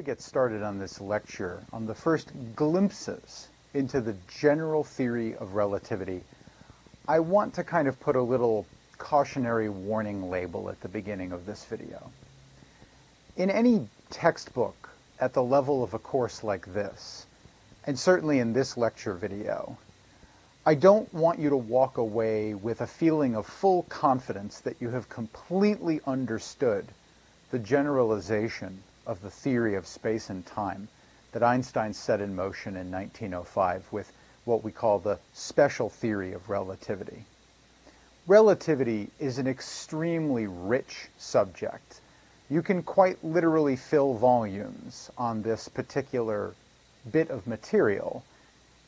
we get started on this lecture, on the first glimpses into the general theory of relativity, I want to kind of put a little cautionary warning label at the beginning of this video. In any textbook at the level of a course like this, and certainly in this lecture video, I don't want you to walk away with a feeling of full confidence that you have completely understood the generalization of the theory of space and time that Einstein set in motion in 1905 with what we call the special theory of relativity. Relativity is an extremely rich subject. You can quite literally fill volumes on this particular bit of material.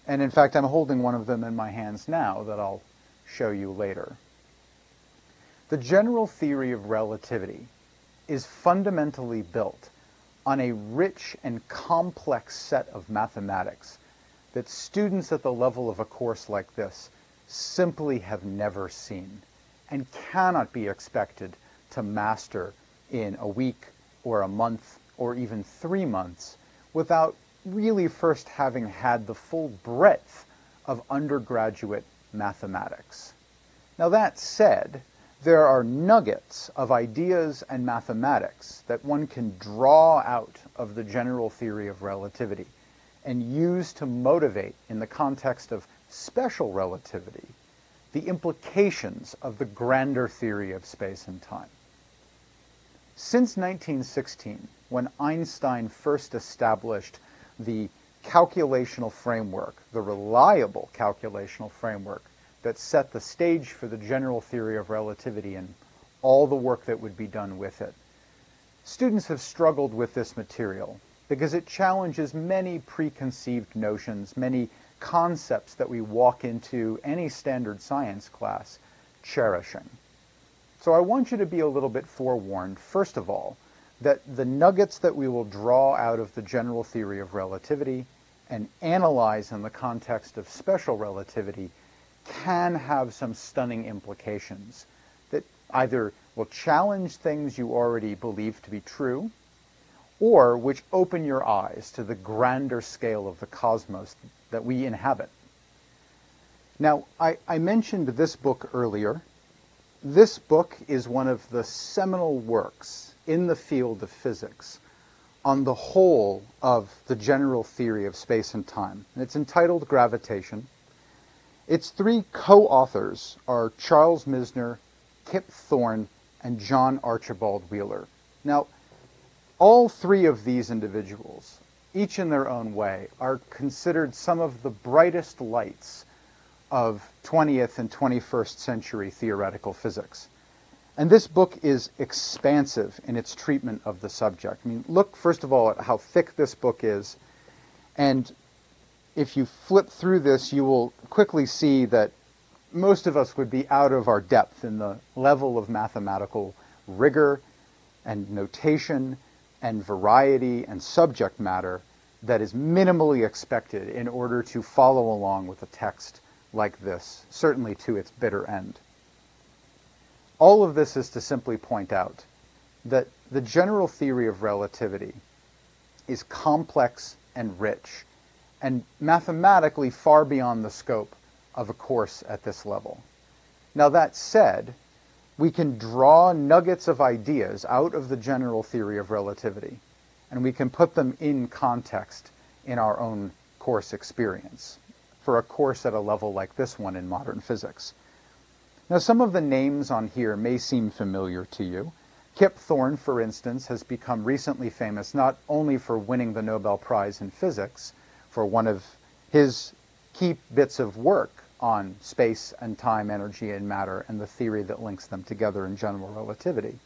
And in fact, I'm holding one of them in my hands now that I'll show you later. The general theory of relativity is fundamentally built on a rich and complex set of mathematics that students at the level of a course like this simply have never seen and cannot be expected to master in a week or a month or even three months without really first having had the full breadth of undergraduate mathematics. Now that said, there are nuggets of ideas and mathematics that one can draw out of the general theory of relativity and use to motivate, in the context of special relativity, the implications of the grander theory of space and time. Since 1916, when Einstein first established the calculational framework, the reliable calculational framework that set the stage for the general theory of relativity and all the work that would be done with it. Students have struggled with this material because it challenges many preconceived notions, many concepts that we walk into any standard science class cherishing. So I want you to be a little bit forewarned, first of all, that the nuggets that we will draw out of the general theory of relativity and analyze in the context of special relativity can have some stunning implications that either will challenge things you already believe to be true or which open your eyes to the grander scale of the cosmos that we inhabit. Now, I, I mentioned this book earlier. This book is one of the seminal works in the field of physics on the whole of the general theory of space and time. And it's entitled Gravitation. Its three co-authors are Charles Misner, Kip Thorne, and John Archibald Wheeler. Now, all three of these individuals, each in their own way, are considered some of the brightest lights of 20th and 21st century theoretical physics. And this book is expansive in its treatment of the subject. I mean, look first of all at how thick this book is, and if you flip through this, you will quickly see that most of us would be out of our depth in the level of mathematical rigor and notation and variety and subject matter that is minimally expected in order to follow along with a text like this, certainly to its bitter end. All of this is to simply point out that the general theory of relativity is complex and rich and mathematically far beyond the scope of a course at this level. Now that said, we can draw nuggets of ideas out of the general theory of relativity, and we can put them in context in our own course experience for a course at a level like this one in modern physics. Now some of the names on here may seem familiar to you. Kip Thorne, for instance, has become recently famous not only for winning the Nobel Prize in Physics, for one of his key bits of work on space and time, energy and matter, and the theory that links them together in general relativity.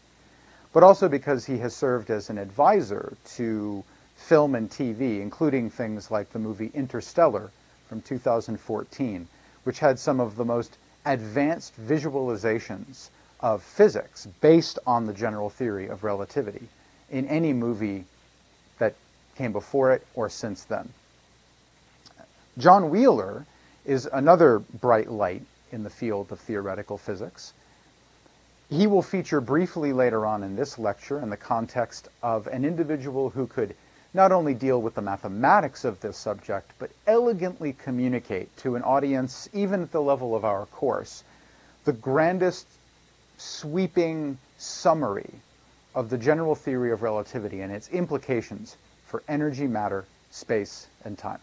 But also because he has served as an advisor to film and TV, including things like the movie Interstellar from 2014, which had some of the most advanced visualizations of physics based on the general theory of relativity in any movie that came before it or since then. John Wheeler is another bright light in the field of theoretical physics. He will feature briefly later on in this lecture in the context of an individual who could not only deal with the mathematics of this subject, but elegantly communicate to an audience, even at the level of our course, the grandest sweeping summary of the general theory of relativity and its implications for energy, matter, space, and time.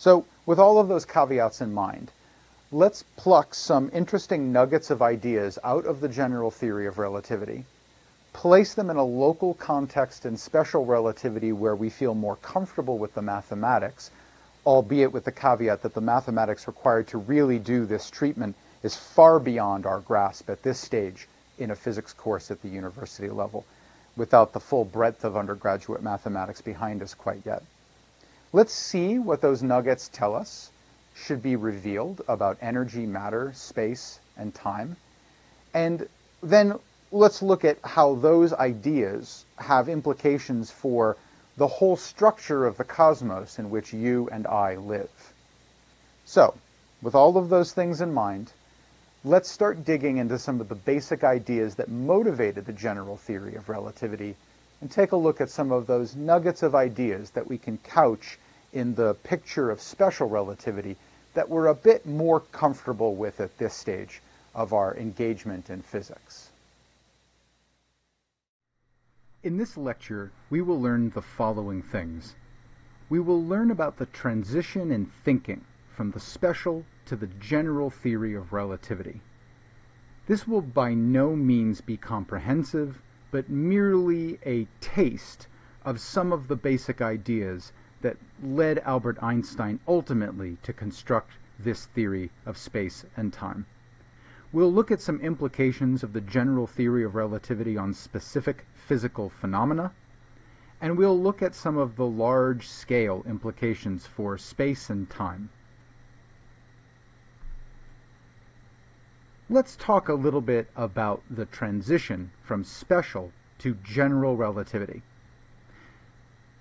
So, with all of those caveats in mind, let's pluck some interesting nuggets of ideas out of the general theory of relativity, place them in a local context in special relativity where we feel more comfortable with the mathematics, albeit with the caveat that the mathematics required to really do this treatment is far beyond our grasp at this stage in a physics course at the university level, without the full breadth of undergraduate mathematics behind us quite yet. Let's see what those nuggets tell us should be revealed about energy, matter, space, and time. And then let's look at how those ideas have implications for the whole structure of the cosmos in which you and I live. So, with all of those things in mind, let's start digging into some of the basic ideas that motivated the general theory of relativity and take a look at some of those nuggets of ideas that we can couch in the picture of special relativity that we're a bit more comfortable with at this stage of our engagement in physics. In this lecture, we will learn the following things. We will learn about the transition in thinking from the special to the general theory of relativity. This will by no means be comprehensive, but merely a taste of some of the basic ideas that led Albert Einstein ultimately to construct this theory of space and time. We'll look at some implications of the general theory of relativity on specific physical phenomena, and we'll look at some of the large scale implications for space and time. Let's talk a little bit about the transition from special to general relativity.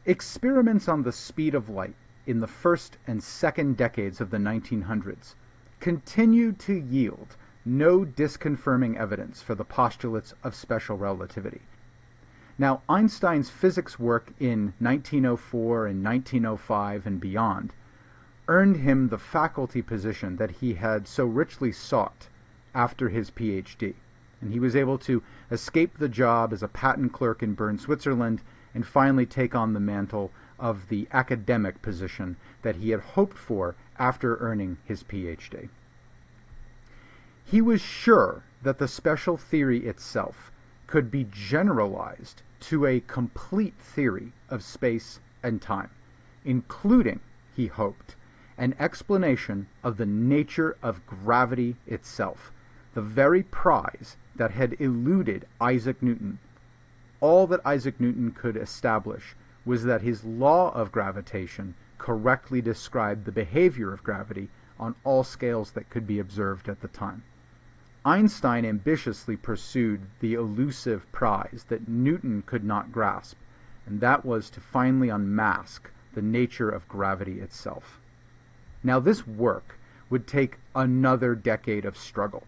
Experiments on the speed of light in the first and second decades of the 1900s continued to yield no disconfirming evidence for the postulates of special relativity. Now, Einstein's physics work in 1904 and 1905 and beyond earned him the faculty position that he had so richly sought after his PhD. And he was able to escape the job as a patent clerk in Bern, Switzerland, and finally take on the mantle of the academic position that he had hoped for after earning his PhD. He was sure that the special theory itself could be generalized to a complete theory of space and time, including, he hoped, an explanation of the nature of gravity itself, the very prize that had eluded Isaac Newton. All that Isaac Newton could establish was that his law of gravitation correctly described the behavior of gravity on all scales that could be observed at the time. Einstein ambitiously pursued the elusive prize that Newton could not grasp, and that was to finally unmask the nature of gravity itself. Now, this work would take another decade of struggle.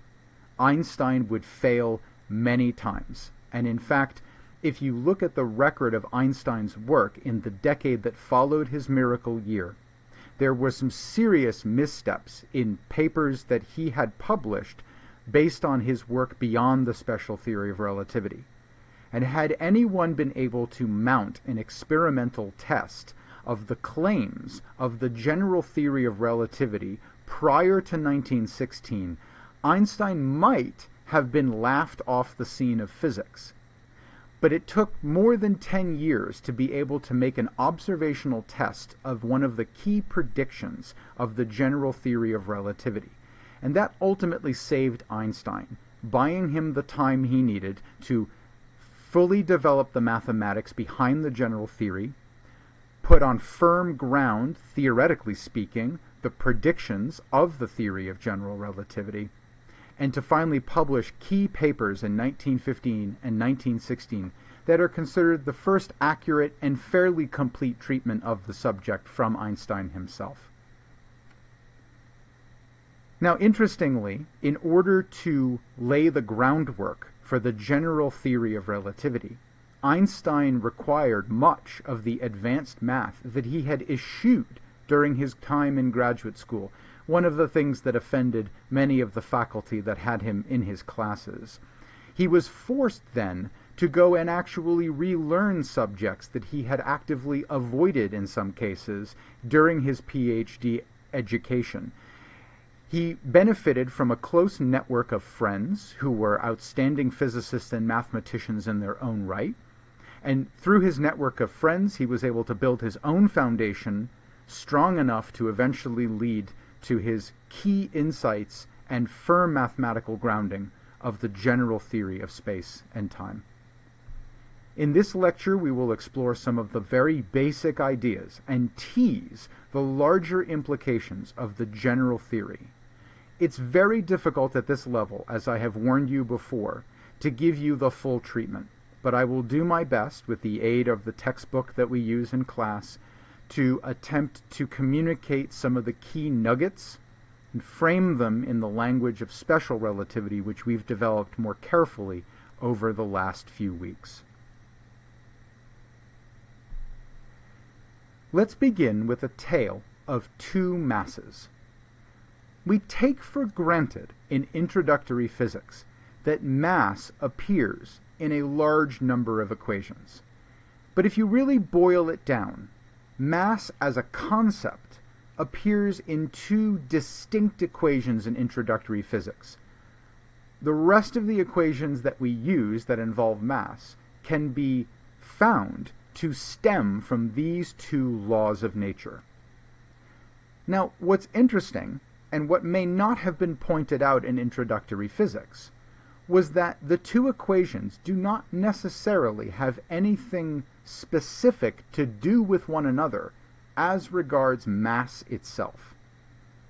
Einstein would fail many times. And in fact, if you look at the record of Einstein's work in the decade that followed his miracle year, there were some serious missteps in papers that he had published based on his work beyond the special theory of relativity. And had anyone been able to mount an experimental test of the claims of the general theory of relativity prior to 1916, Einstein might have been laughed off the scene of physics. But it took more than 10 years to be able to make an observational test of one of the key predictions of the general theory of relativity. And that ultimately saved Einstein, buying him the time he needed to fully develop the mathematics behind the general theory, put on firm ground, theoretically speaking, the predictions of the theory of general relativity, and to finally publish key papers in 1915 and 1916 that are considered the first accurate and fairly complete treatment of the subject from Einstein himself. Now, interestingly, in order to lay the groundwork for the general theory of relativity, Einstein required much of the advanced math that he had eschewed during his time in graduate school, one of the things that offended many of the faculty that had him in his classes. He was forced then to go and actually relearn subjects that he had actively avoided in some cases during his PhD education. He benefited from a close network of friends who were outstanding physicists and mathematicians in their own right. And through his network of friends, he was able to build his own foundation strong enough to eventually lead to his key insights and firm mathematical grounding of the general theory of space and time. In this lecture, we will explore some of the very basic ideas and tease the larger implications of the general theory. It's very difficult at this level, as I have warned you before, to give you the full treatment, but I will do my best with the aid of the textbook that we use in class to attempt to communicate some of the key nuggets and frame them in the language of special relativity, which we've developed more carefully over the last few weeks. Let's begin with a tale of two masses. We take for granted in introductory physics that mass appears in a large number of equations. But if you really boil it down, mass as a concept appears in two distinct equations in introductory physics. The rest of the equations that we use that involve mass can be found to stem from these two laws of nature. Now, what's interesting and what may not have been pointed out in introductory physics, was that the two equations do not necessarily have anything specific to do with one another as regards mass itself.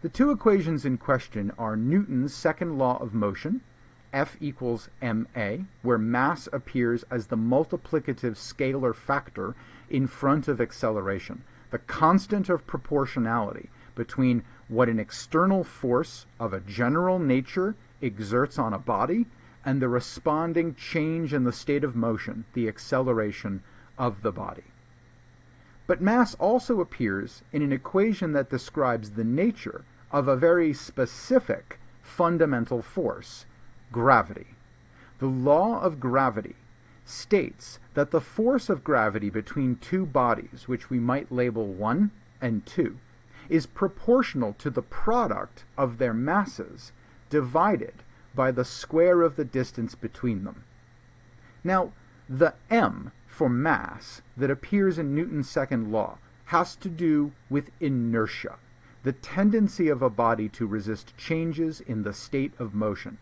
The two equations in question are Newton's second law of motion, F equals ma, where mass appears as the multiplicative scalar factor in front of acceleration, the constant of proportionality between what an external force of a general nature exerts on a body and the responding change in the state of motion, the acceleration of the body. But mass also appears in an equation that describes the nature of a very specific fundamental force, gravity. The law of gravity states that the force of gravity between two bodies, which we might label 1 and 2, is proportional to the product of their masses divided by the square of the distance between them. Now, the m for mass that appears in Newton's second law has to do with inertia, the tendency of a body to resist changes in the state of motion.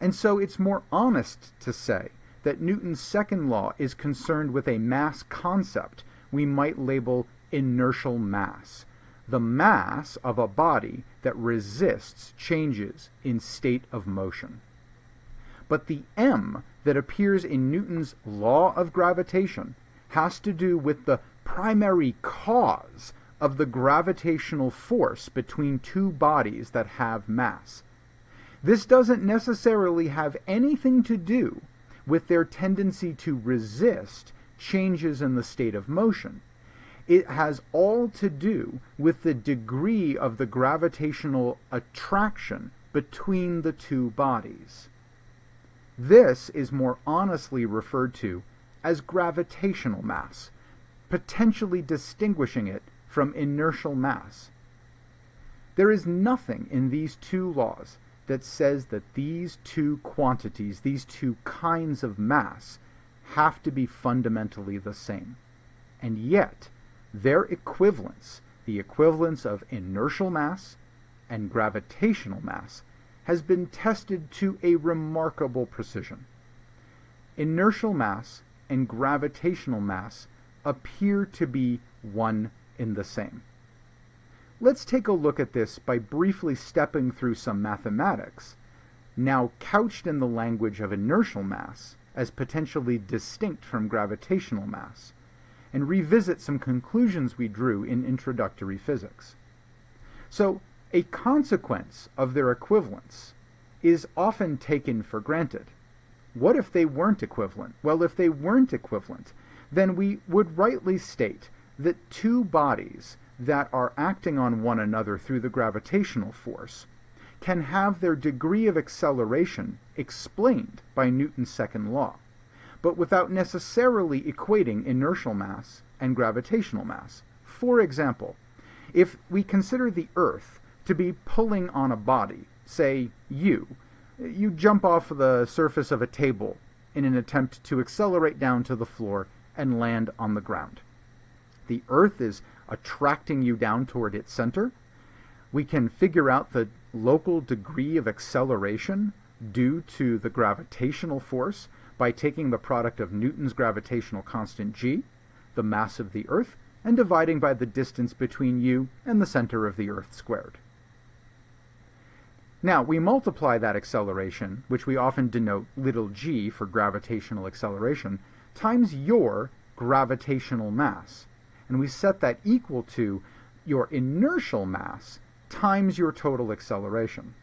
And so it's more honest to say that Newton's second law is concerned with a mass concept we might label inertial mass, the mass of a body that resists changes in state of motion. But the m that appears in Newton's law of gravitation has to do with the primary cause of the gravitational force between two bodies that have mass. This doesn't necessarily have anything to do with their tendency to resist changes in the state of motion it has all to do with the degree of the gravitational attraction between the two bodies. This is more honestly referred to as gravitational mass, potentially distinguishing it from inertial mass. There is nothing in these two laws that says that these two quantities, these two kinds of mass, have to be fundamentally the same. And yet, their equivalence, the equivalence of inertial mass and gravitational mass, has been tested to a remarkable precision. Inertial mass and gravitational mass appear to be one in the same. Let's take a look at this by briefly stepping through some mathematics, now couched in the language of inertial mass as potentially distinct from gravitational mass and revisit some conclusions we drew in introductory physics. So, a consequence of their equivalence is often taken for granted. what if they weren't equivalent? Well, if they weren't equivalent, then we would rightly state that two bodies that are acting on one another through the gravitational force can have their degree of acceleration explained by Newton's second law, but without necessarily equating inertial mass and gravitational mass. For example, if we consider the Earth to be pulling on a body, say you, you jump off the surface of a table in an attempt to accelerate down to the floor and land on the ground. The Earth is attracting you down toward its center. We can figure out the local degree of acceleration due to the gravitational force by taking the product of Newton's gravitational constant g, the mass of the Earth, and dividing by the distance between you and the center of the Earth squared. Now, we multiply that acceleration, which we often denote little g for gravitational acceleration, times your gravitational mass. And we set that equal to your inertial mass times your total acceleration.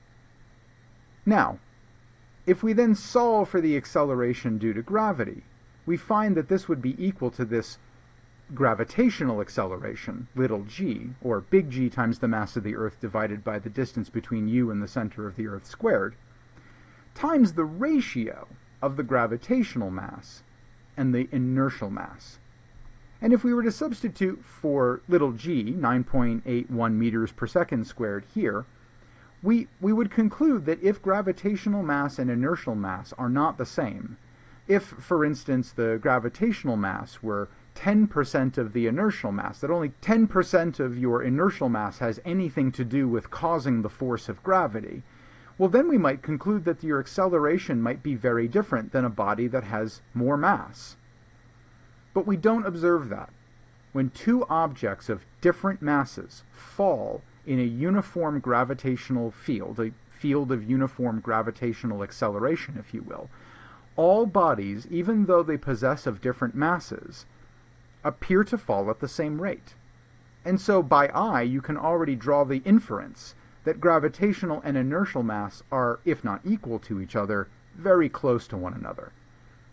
Now, if we then solve for the acceleration due to gravity, we find that this would be equal to this gravitational acceleration, little g, or big G times the mass of the Earth divided by the distance between you and the center of the Earth squared, times the ratio of the gravitational mass and the inertial mass. And if we were to substitute for little g, 9.81 meters per second squared here, we, we would conclude that if gravitational mass and inertial mass are not the same, if, for instance, the gravitational mass were 10% of the inertial mass, that only 10% of your inertial mass has anything to do with causing the force of gravity, well, then we might conclude that your acceleration might be very different than a body that has more mass. But we don't observe that. When two objects of different masses fall in a uniform gravitational field, a field of uniform gravitational acceleration, if you will, all bodies, even though they possess of different masses, appear to fall at the same rate. And so by eye, you can already draw the inference that gravitational and inertial mass are, if not equal to each other, very close to one another.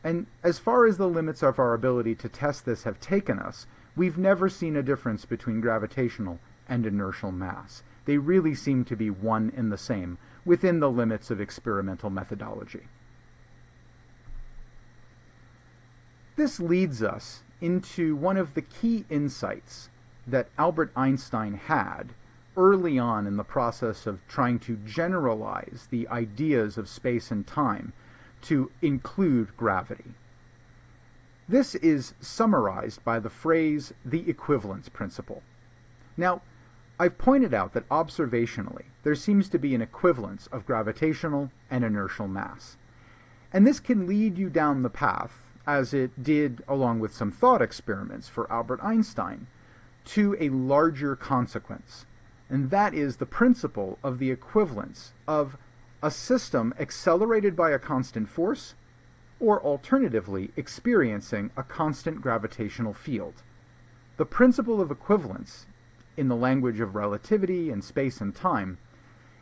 And as far as the limits of our ability to test this have taken us, we've never seen a difference between gravitational and inertial mass. They really seem to be one and the same within the limits of experimental methodology. This leads us into one of the key insights that Albert Einstein had early on in the process of trying to generalize the ideas of space and time to include gravity. This is summarized by the phrase the equivalence principle. Now, I've pointed out that observationally there seems to be an equivalence of gravitational and inertial mass. And this can lead you down the path as it did along with some thought experiments for Albert Einstein, to a larger consequence. And that is the principle of the equivalence of a system accelerated by a constant force, or alternatively, experiencing a constant gravitational field. The principle of equivalence, in the language of relativity and space and time,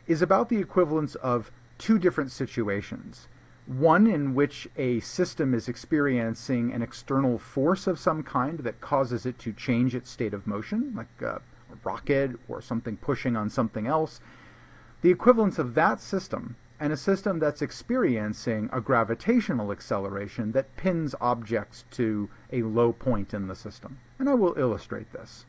is about the equivalence of two different situations one in which a system is experiencing an external force of some kind that causes it to change its state of motion, like a rocket or something pushing on something else. The equivalence of that system and a system that's experiencing a gravitational acceleration that pins objects to a low point in the system. And I will illustrate this.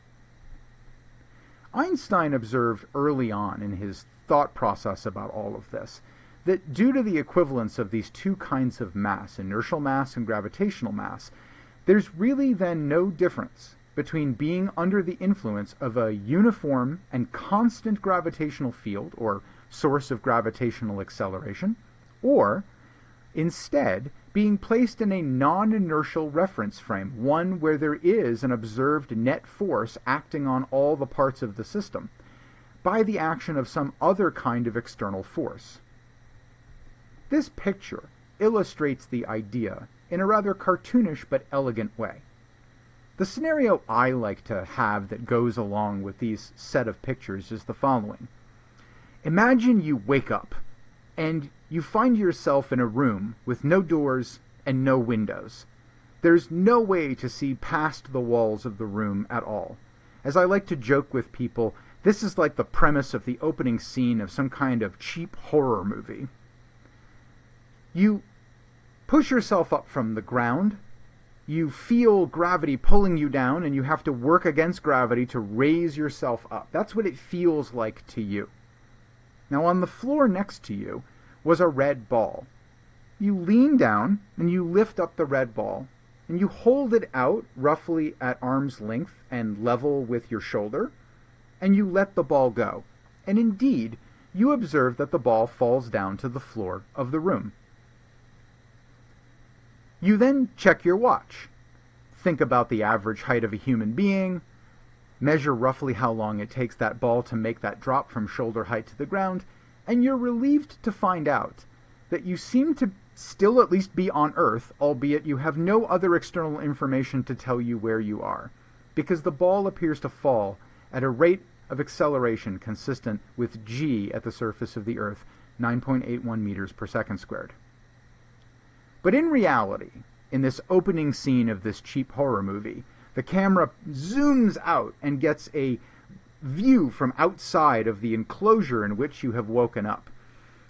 Einstein observed early on in his thought process about all of this that due to the equivalence of these two kinds of mass, inertial mass and gravitational mass, there's really then no difference between being under the influence of a uniform and constant gravitational field or source of gravitational acceleration, or instead being placed in a non inertial reference frame, one where there is an observed net force acting on all the parts of the system by the action of some other kind of external force. This picture illustrates the idea in a rather cartoonish but elegant way. The scenario I like to have that goes along with these set of pictures is the following. Imagine you wake up and you find yourself in a room with no doors and no windows. There's no way to see past the walls of the room at all. As I like to joke with people, this is like the premise of the opening scene of some kind of cheap horror movie. You push yourself up from the ground. You feel gravity pulling you down, and you have to work against gravity to raise yourself up. That's what it feels like to you. Now, on the floor next to you was a red ball. You lean down and you lift up the red ball, and you hold it out roughly at arm's length and level with your shoulder, and you let the ball go. And indeed, you observe that the ball falls down to the floor of the room. You then check your watch. Think about the average height of a human being, measure roughly how long it takes that ball to make that drop from shoulder height to the ground, and you're relieved to find out that you seem to still at least be on Earth, albeit you have no other external information to tell you where you are, because the ball appears to fall at a rate of acceleration consistent with g at the surface of the Earth, 9.81 meters per second squared. But in reality, in this opening scene of this cheap horror movie, the camera zooms out and gets a view from outside of the enclosure in which you have woken up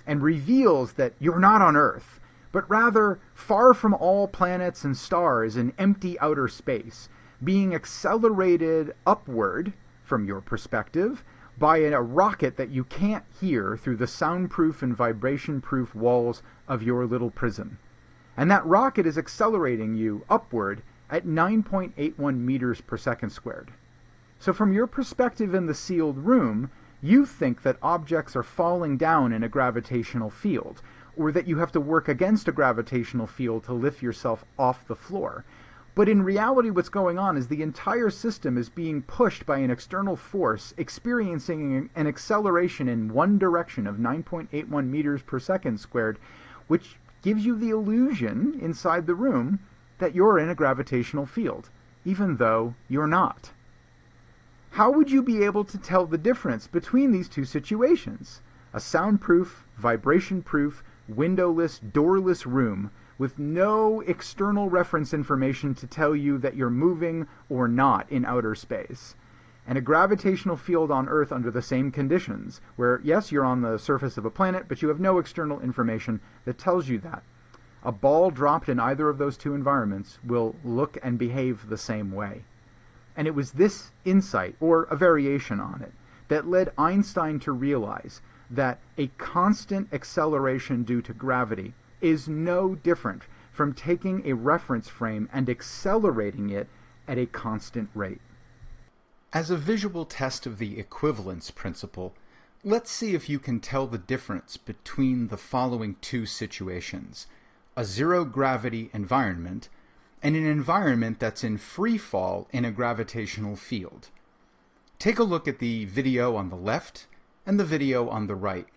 and reveals that you're not on Earth, but rather far from all planets and stars in empty outer space, being accelerated upward from your perspective by a rocket that you can't hear through the soundproof and vibration proof walls of your little prison. And that rocket is accelerating you upward at 9.81 meters per second squared. So, from your perspective in the sealed room, you think that objects are falling down in a gravitational field, or that you have to work against a gravitational field to lift yourself off the floor. But in reality, what's going on is the entire system is being pushed by an external force experiencing an acceleration in one direction of 9.81 meters per second squared, which gives you the illusion inside the room that you're in a gravitational field, even though you're not. How would you be able to tell the difference between these two situations? A soundproof, vibration proof, windowless, doorless room with no external reference information to tell you that you're moving or not in outer space. And a gravitational field on Earth under the same conditions, where, yes, you're on the surface of a planet, but you have no external information that tells you that. A ball dropped in either of those two environments will look and behave the same way. And it was this insight, or a variation on it, that led Einstein to realize that a constant acceleration due to gravity is no different from taking a reference frame and accelerating it at a constant rate. As a visual test of the equivalence principle, let's see if you can tell the difference between the following two situations a zero gravity environment and an environment that's in free fall in a gravitational field. Take a look at the video on the left and the video on the right.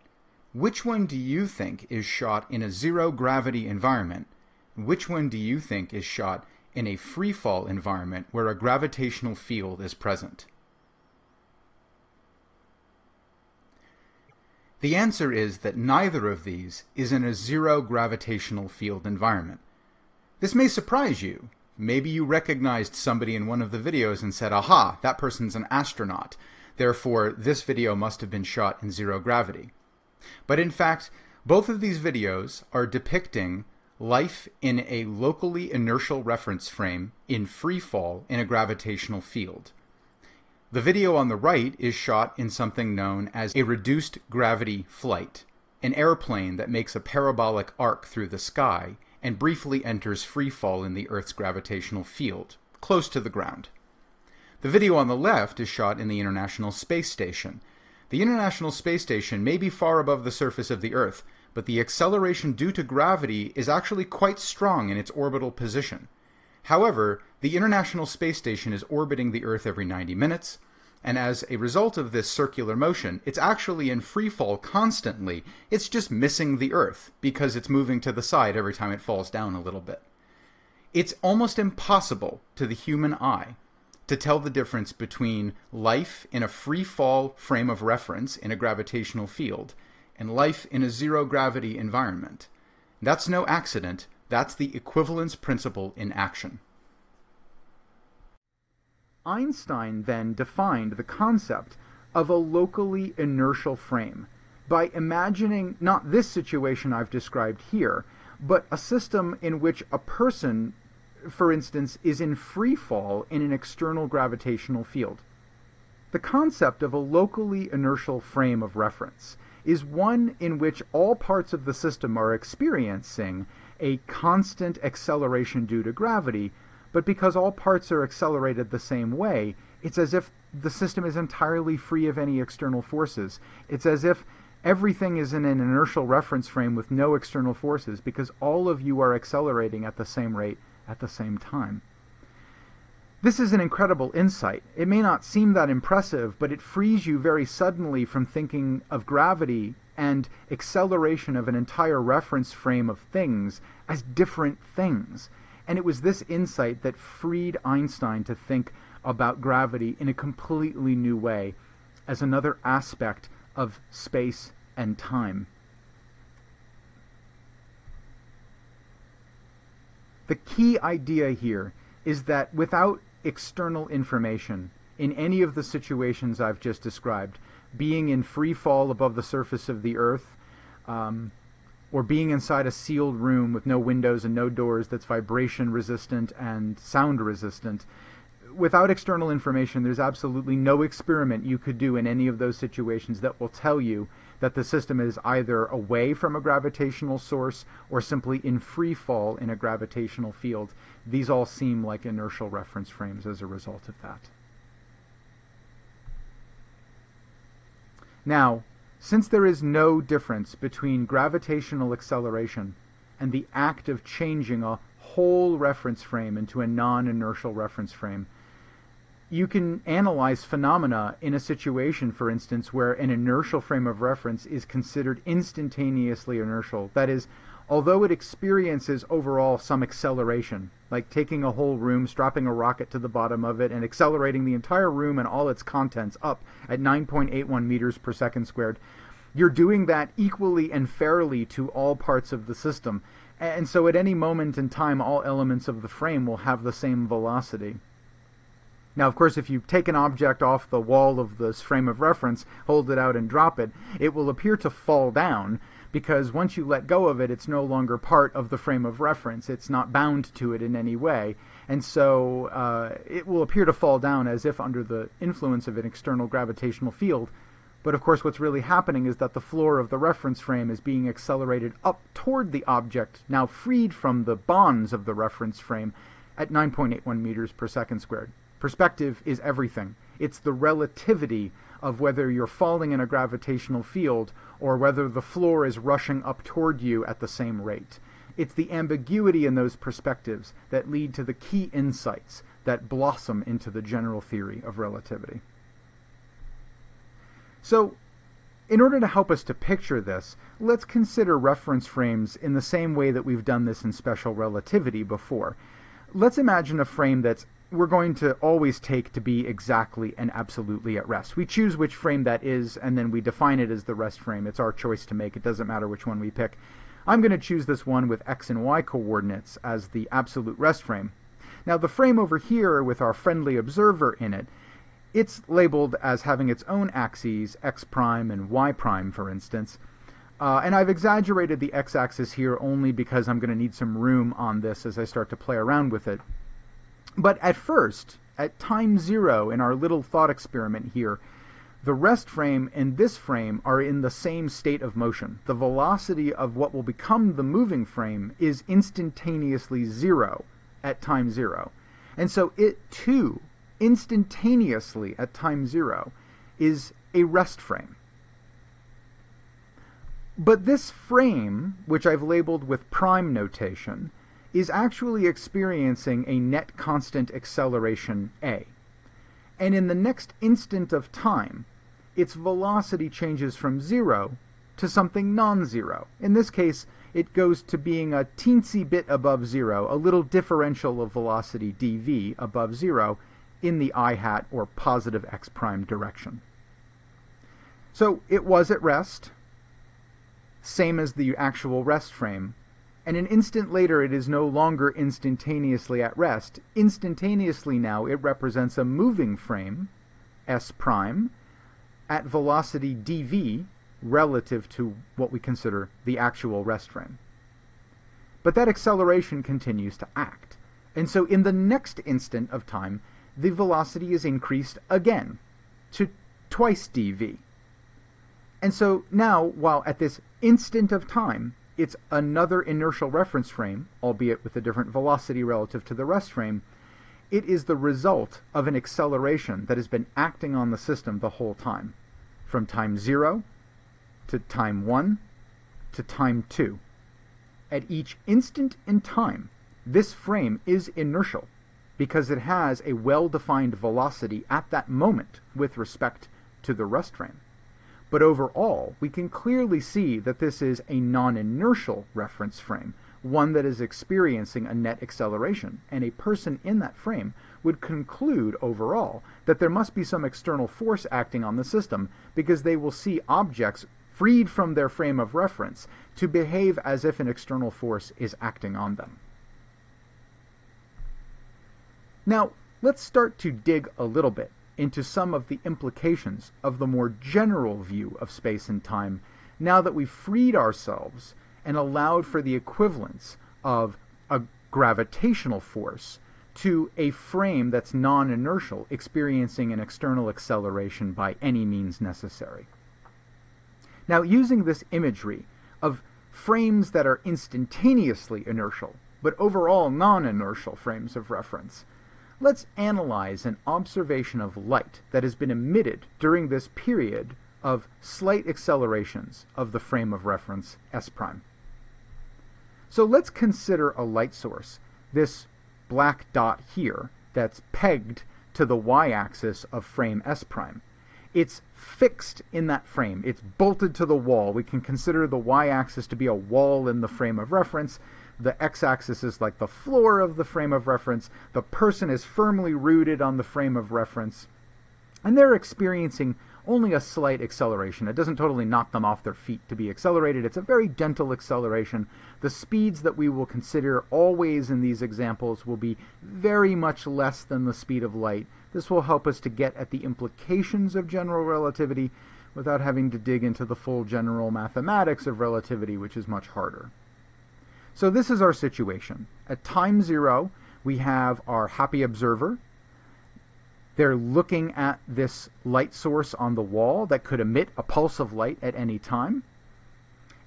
Which one do you think is shot in a zero gravity environment? Which one do you think is shot in a free fall environment where a gravitational field is present? The answer is that neither of these is in a zero gravitational field environment. This may surprise you. Maybe you recognized somebody in one of the videos and said, aha, that person's an astronaut. Therefore, this video must have been shot in zero gravity. But in fact, both of these videos are depicting life in a locally inertial reference frame in free fall in a gravitational field. The video on the right is shot in something known as a reduced gravity flight, an airplane that makes a parabolic arc through the sky and briefly enters free fall in the Earth's gravitational field, close to the ground. The video on the left is shot in the International Space Station. The International Space Station may be far above the surface of the Earth, but the acceleration due to gravity is actually quite strong in its orbital position. However, the International Space Station is orbiting the Earth every 90 minutes, and as a result of this circular motion, it's actually in free fall constantly. It's just missing the Earth because it's moving to the side every time it falls down a little bit. It's almost impossible to the human eye to tell the difference between life in a free fall frame of reference in a gravitational field and life in a zero gravity environment. That's no accident, that's the equivalence principle in action. Einstein then defined the concept of a locally inertial frame by imagining not this situation I've described here, but a system in which a person, for instance, is in free fall in an external gravitational field. The concept of a locally inertial frame of reference is one in which all parts of the system are experiencing a constant acceleration due to gravity, but because all parts are accelerated the same way, it's as if the system is entirely free of any external forces. It's as if everything is in an inertial reference frame with no external forces because all of you are accelerating at the same rate at the same time. This is an incredible insight. It may not seem that impressive, but it frees you very suddenly from thinking of gravity and acceleration of an entire reference frame of things as different things. And it was this insight that freed Einstein to think about gravity in a completely new way as another aspect of space and time. The key idea here is that without external information in any of the situations I've just described, being in free fall above the surface of the earth, um, or being inside a sealed room with no windows and no doors that's vibration resistant and sound resistant. Without external information, there's absolutely no experiment you could do in any of those situations that will tell you that the system is either away from a gravitational source or simply in free fall in a gravitational field. These all seem like inertial reference frames as a result of that. Now, since there is no difference between gravitational acceleration and the act of changing a whole reference frame into a non-inertial reference frame, you can analyze phenomena in a situation, for instance, where an inertial frame of reference is considered instantaneously inertial. That is, although it experiences overall some acceleration, like taking a whole room, strapping a rocket to the bottom of it, and accelerating the entire room and all its contents up at 9.81 meters per second squared, you're doing that equally and fairly to all parts of the system. And so at any moment in time, all elements of the frame will have the same velocity. Now, of course, if you take an object off the wall of this frame of reference, hold it out and drop it, it will appear to fall down, because once you let go of it, it's no longer part of the frame of reference. It's not bound to it in any way. And so uh, it will appear to fall down as if under the influence of an external gravitational field. But of course, what's really happening is that the floor of the reference frame is being accelerated up toward the object, now freed from the bonds of the reference frame, at 9.81 meters per second squared. Perspective is everything. It's the relativity of whether you're falling in a gravitational field or whether the floor is rushing up toward you at the same rate. It's the ambiguity in those perspectives that lead to the key insights that blossom into the general theory of relativity. So, in order to help us to picture this, let's consider reference frames in the same way that we've done this in special relativity before. Let's imagine a frame that's we're going to always take to be exactly and absolutely at rest. We choose which frame that is, and then we define it as the rest frame. It's our choice to make. It doesn't matter which one we pick. I'm going to choose this one with x and y coordinates as the absolute rest frame. Now the frame over here with our friendly observer in it, it's labeled as having its own axes, x prime and y prime, for instance. Uh, and I've exaggerated the x-axis here only because I'm going to need some room on this as I start to play around with it. But at first, at time zero in our little thought experiment here, the rest frame and this frame are in the same state of motion. The velocity of what will become the moving frame is instantaneously zero at time zero. And so it too, instantaneously at time zero, is a rest frame. But this frame, which I've labeled with prime notation, is actually experiencing a net constant acceleration a. And in the next instant of time, its velocity changes from zero to something non-zero. In this case, it goes to being a teensy bit above zero, a little differential of velocity dv above zero in the i hat or positive x prime direction. So it was at rest, same as the actual rest frame, and an instant later it is no longer instantaneously at rest. Instantaneously now it represents a moving frame, s prime, at velocity dv relative to what we consider the actual rest frame. But that acceleration continues to act. And so in the next instant of time, the velocity is increased again to twice dv. And so now, while at this instant of time, it's another inertial reference frame, albeit with a different velocity relative to the rest frame, it is the result of an acceleration that has been acting on the system the whole time, from time zero to time one to time two. At each instant in time, this frame is inertial because it has a well-defined velocity at that moment with respect to the rest frame. But overall, we can clearly see that this is a non-inertial reference frame, one that is experiencing a net acceleration, and a person in that frame would conclude overall that there must be some external force acting on the system because they will see objects freed from their frame of reference to behave as if an external force is acting on them. Now, let's start to dig a little bit into some of the implications of the more general view of space and time now that we've freed ourselves and allowed for the equivalence of a gravitational force to a frame that's non inertial, experiencing an external acceleration by any means necessary. Now, using this imagery of frames that are instantaneously inertial, but overall non inertial frames of reference, let's analyze an observation of light that has been emitted during this period of slight accelerations of the frame of reference S prime. So let's consider a light source, this black dot here, that's pegged to the y-axis of frame S prime. It's fixed in that frame. It's bolted to the wall. We can consider the y-axis to be a wall in the frame of reference, the x-axis is like the floor of the frame of reference. The person is firmly rooted on the frame of reference. And they're experiencing only a slight acceleration. It doesn't totally knock them off their feet to be accelerated. It's a very gentle acceleration. The speeds that we will consider always in these examples will be very much less than the speed of light. This will help us to get at the implications of general relativity without having to dig into the full general mathematics of relativity, which is much harder. So this is our situation. At time zero, we have our happy observer. They're looking at this light source on the wall that could emit a pulse of light at any time.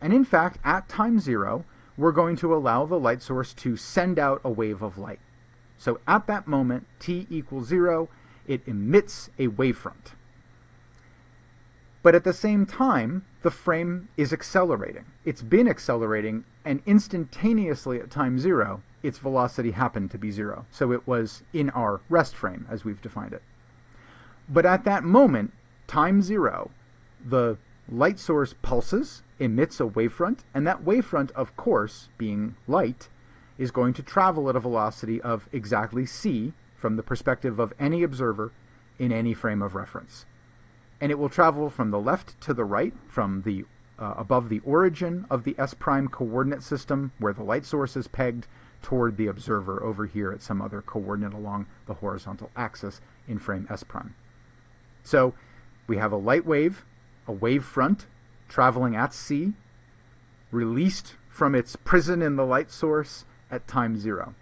And in fact, at time zero, we're going to allow the light source to send out a wave of light. So at that moment, t equals zero, it emits a wavefront. But at the same time, the frame is accelerating. It's been accelerating, and instantaneously at time zero, its velocity happened to be zero. So it was in our rest frame, as we've defined it. But at that moment, time zero, the light source pulses, emits a wavefront, and that wavefront, of course, being light, is going to travel at a velocity of exactly c from the perspective of any observer in any frame of reference and it will travel from the left to the right, from the uh, above the origin of the S prime coordinate system, where the light source is pegged, toward the observer over here at some other coordinate along the horizontal axis in frame S prime. So we have a light wave, a wave front, traveling at c, released from its prison in the light source at time zero.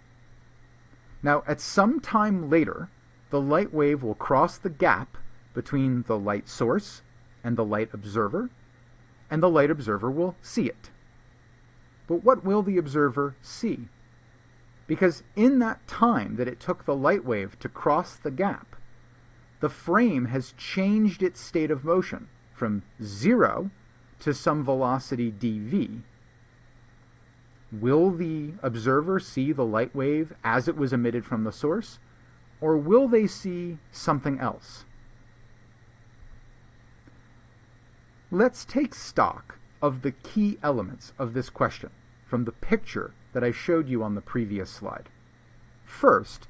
Now, at some time later, the light wave will cross the gap between the light source and the light observer, and the light observer will see it. But what will the observer see? Because in that time that it took the light wave to cross the gap, the frame has changed its state of motion from zero to some velocity dv. Will the observer see the light wave as it was emitted from the source, or will they see something else? Let's take stock of the key elements of this question from the picture that I showed you on the previous slide. First,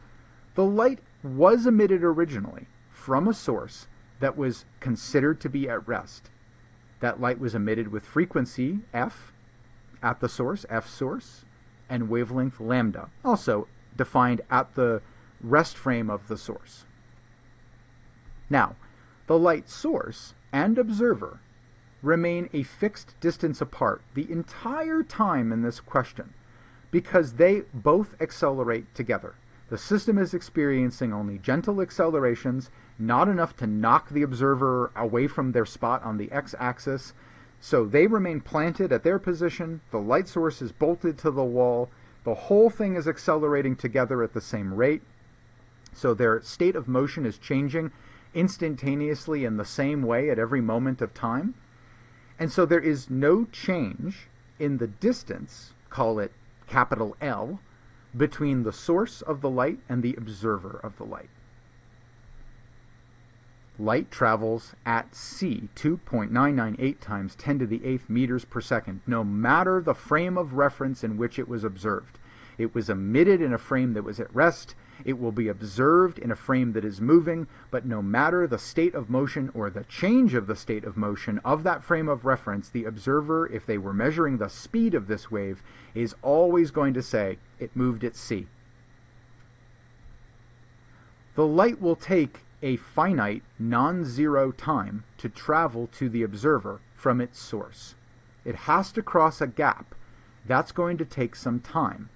the light was emitted originally from a source that was considered to be at rest. that light was emitted with frequency f at the source, f source, and wavelength lambda, also defined at the rest frame of the source. Now, the light source and observer remain a fixed distance apart the entire time in this question because they both accelerate together. The system is experiencing only gentle accelerations, not enough to knock the observer away from their spot on the x axis. So they remain planted at their position, the light source is bolted to the wall, the whole thing is accelerating together at the same rate. So their state of motion is changing instantaneously in the same way at every moment of time. And so there is no change in the distance, call it capital L, between the source of the light and the observer of the light. Light travels at c 2.998 times 10 to the 8th meters per second, no matter the frame of reference in which it was observed. It was emitted in a frame that was at rest. It will be observed in a frame that is moving, but no matter the state of motion or the change of the state of motion of that frame of reference, the observer, if they were measuring the speed of this wave, is always going to say it moved at c. The light will take a finite non-zero time to travel to the observer from its source. It has to cross a gap. That's going to take some time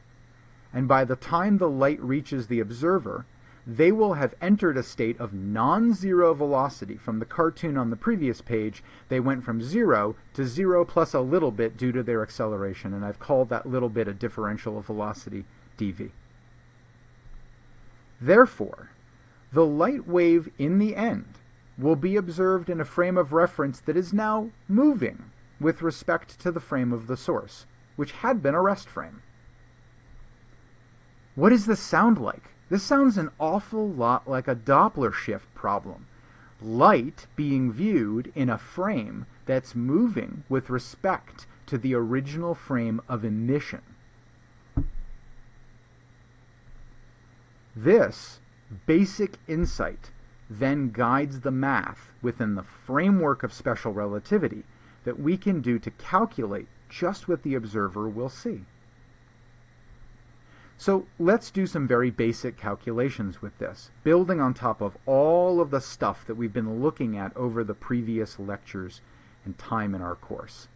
and by the time the light reaches the observer, they will have entered a state of non-zero velocity. From the cartoon on the previous page, they went from zero to zero plus a little bit due to their acceleration, and I've called that little bit a differential of velocity, dv. Therefore, the light wave in the end will be observed in a frame of reference that is now moving with respect to the frame of the source, which had been a rest frame. What does this sound like? This sounds an awful lot like a Doppler shift problem. Light being viewed in a frame that's moving with respect to the original frame of emission. This basic insight then guides the math within the framework of special relativity that we can do to calculate just what the observer will see. So let's do some very basic calculations with this, building on top of all of the stuff that we've been looking at over the previous lectures and time in our course.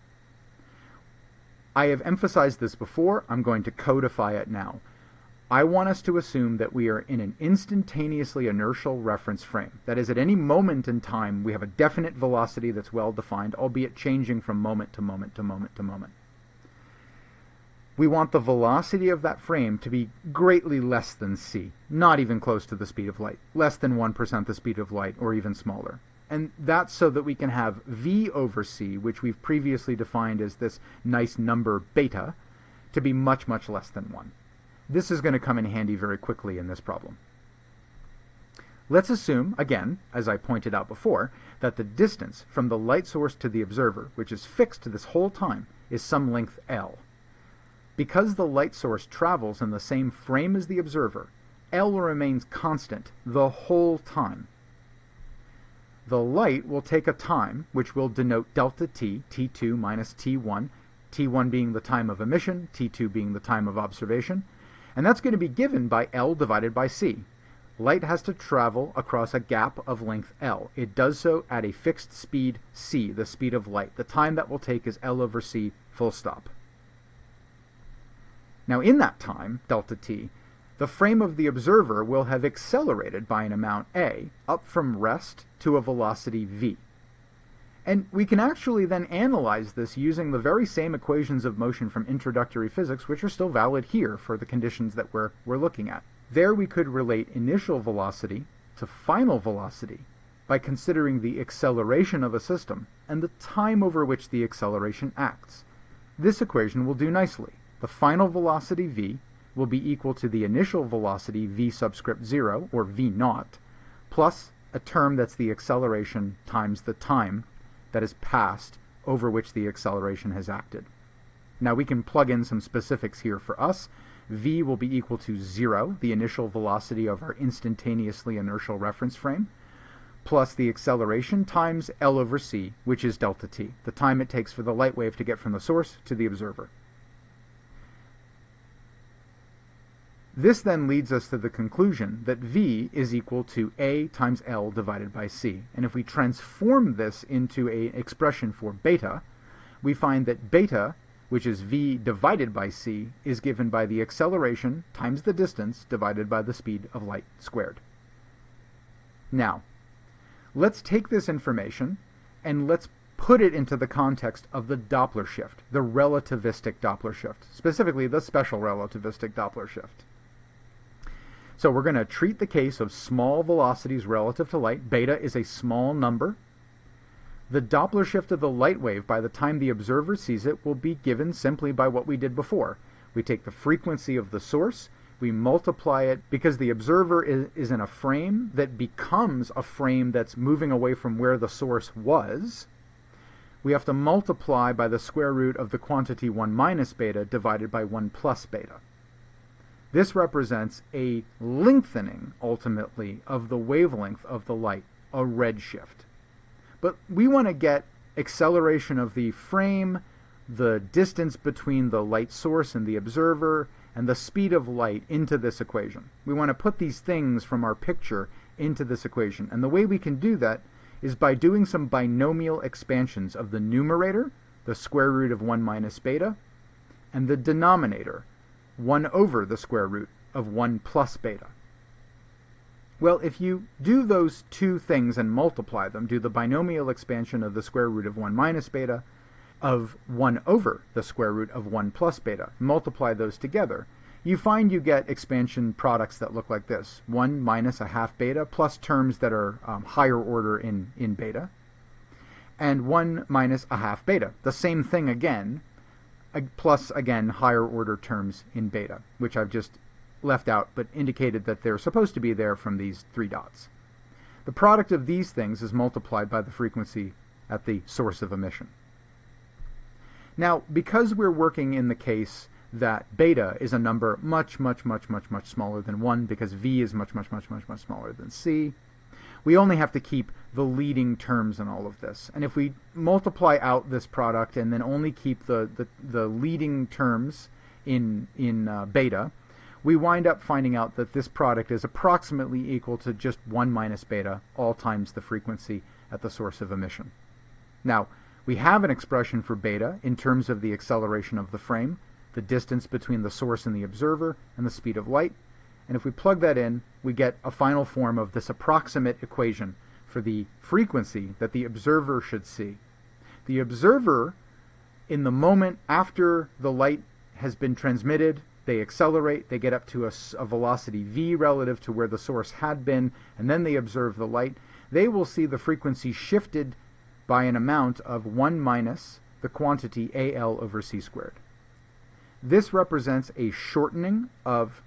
I have emphasized this before, I'm going to codify it now. I want us to assume that we are in an instantaneously inertial reference frame. That is, at any moment in time, we have a definite velocity that's well defined, albeit changing from moment to moment to moment to moment we want the velocity of that frame to be greatly less than c, not even close to the speed of light, less than 1% the speed of light, or even smaller. And that's so that we can have v over c, which we've previously defined as this nice number beta, to be much, much less than 1. This is going to come in handy very quickly in this problem. Let's assume, again, as I pointed out before, that the distance from the light source to the observer, which is fixed this whole time, is some length L. Because the light source travels in the same frame as the observer, L remains constant the whole time. The light will take a time, which will denote delta t, t2 minus t1, t1 being the time of emission, t2 being the time of observation, and that's going to be given by L divided by c. Light has to travel across a gap of length L. It does so at a fixed speed c, the speed of light. The time that will take is L over c, full stop. Now in that time, delta t, the frame of the observer will have accelerated by an amount a up from rest to a velocity v. And we can actually then analyze this using the very same equations of motion from introductory physics, which are still valid here for the conditions that we're, we're looking at. There we could relate initial velocity to final velocity by considering the acceleration of a system and the time over which the acceleration acts. This equation will do nicely the final velocity v will be equal to the initial velocity v subscript 0, or v naught, plus a term that's the acceleration times the time that has passed over which the acceleration has acted. Now we can plug in some specifics here for us. v will be equal to 0, the initial velocity of our instantaneously inertial reference frame, plus the acceleration times L over c, which is delta t, the time it takes for the light wave to get from the source to the observer. This then leads us to the conclusion that v is equal to a times L divided by c. And if we transform this into an expression for beta, we find that beta, which is v divided by c, is given by the acceleration times the distance divided by the speed of light squared. Now, let's take this information and let's put it into the context of the Doppler shift, the relativistic Doppler shift, specifically the special relativistic Doppler shift. So we're going to treat the case of small velocities relative to light. Beta is a small number. The Doppler shift of the light wave by the time the observer sees it will be given simply by what we did before. We take the frequency of the source, we multiply it because the observer is, is in a frame that becomes a frame that's moving away from where the source was. We have to multiply by the square root of the quantity 1 minus beta divided by 1 plus beta. This represents a lengthening, ultimately, of the wavelength of the light, a redshift. But we want to get acceleration of the frame, the distance between the light source and the observer, and the speed of light into this equation. We want to put these things from our picture into this equation. And the way we can do that is by doing some binomial expansions of the numerator, the square root of 1 minus beta, and the denominator, 1 over the square root of 1 plus beta. Well, if you do those two things and multiply them, do the binomial expansion of the square root of 1 minus beta of 1 over the square root of 1 plus beta, multiply those together, you find you get expansion products that look like this. 1 minus a half beta plus terms that are um, higher order in, in beta, and 1 minus a half beta. The same thing again, plus again higher order terms in beta, which I've just left out but indicated that they're supposed to be there from these three dots. The product of these things is multiplied by the frequency at the source of emission. Now, because we're working in the case that beta is a number much, much, much, much, much smaller than 1 because v is much, much, much, much, much smaller than c, we only have to keep the leading terms in all of this. And if we multiply out this product and then only keep the, the, the leading terms in, in uh, beta, we wind up finding out that this product is approximately equal to just 1 minus beta, all times the frequency at the source of emission. Now, we have an expression for beta in terms of the acceleration of the frame, the distance between the source and the observer, and the speed of light. And if we plug that in, we get a final form of this approximate equation for the frequency that the observer should see. The observer, in the moment after the light has been transmitted, they accelerate, they get up to a, a, velocity v relative to where the source had been, and then they observe the light. They will see the frequency shifted by an amount of 1 minus the quantity al over c squared. This represents a shortening of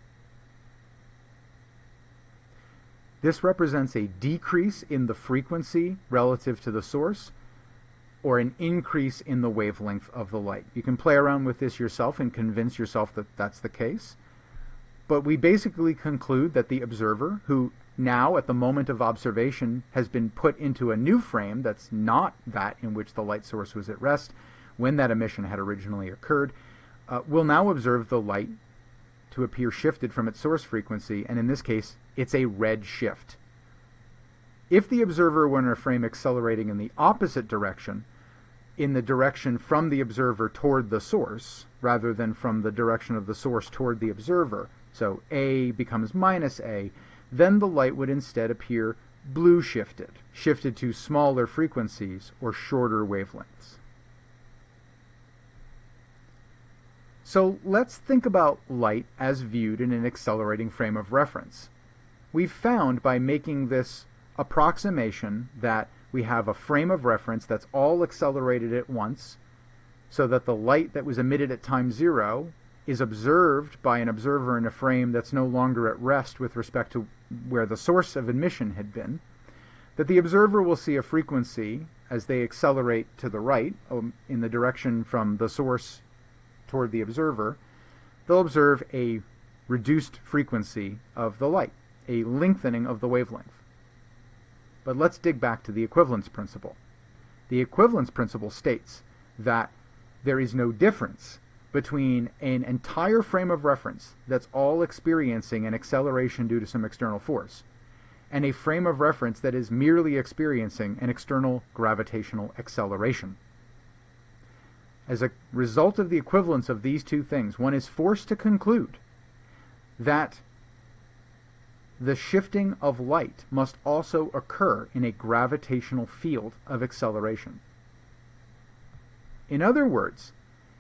This represents a decrease in the frequency relative to the source or an increase in the wavelength of the light. You can play around with this yourself and convince yourself that that's the case. But we basically conclude that the observer, who now at the moment of observation has been put into a new frame that's not that in which the light source was at rest when that emission had originally occurred, uh, will now observe the light to appear shifted from its source frequency, and in this case, it's a red shift. If the observer were in a frame accelerating in the opposite direction, in the direction from the observer toward the source, rather than from the direction of the source toward the observer, so A becomes minus A, then the light would instead appear blue shifted, shifted to smaller frequencies or shorter wavelengths. So let's think about light as viewed in an accelerating frame of reference. We've found by making this approximation that we have a frame of reference that's all accelerated at once, so that the light that was emitted at time zero is observed by an observer in a frame that's no longer at rest with respect to where the source of emission had been, that the observer will see a frequency as they accelerate to the right um, in the direction from the source toward the observer, they'll observe a reduced frequency of the light, a lengthening of the wavelength. But let's dig back to the equivalence principle. The equivalence principle states that there is no difference between an entire frame of reference that's all experiencing an acceleration due to some external force and a frame of reference that is merely experiencing an external gravitational acceleration. As a result of the equivalence of these two things, one is forced to conclude that the shifting of light must also occur in a gravitational field of acceleration. In other words,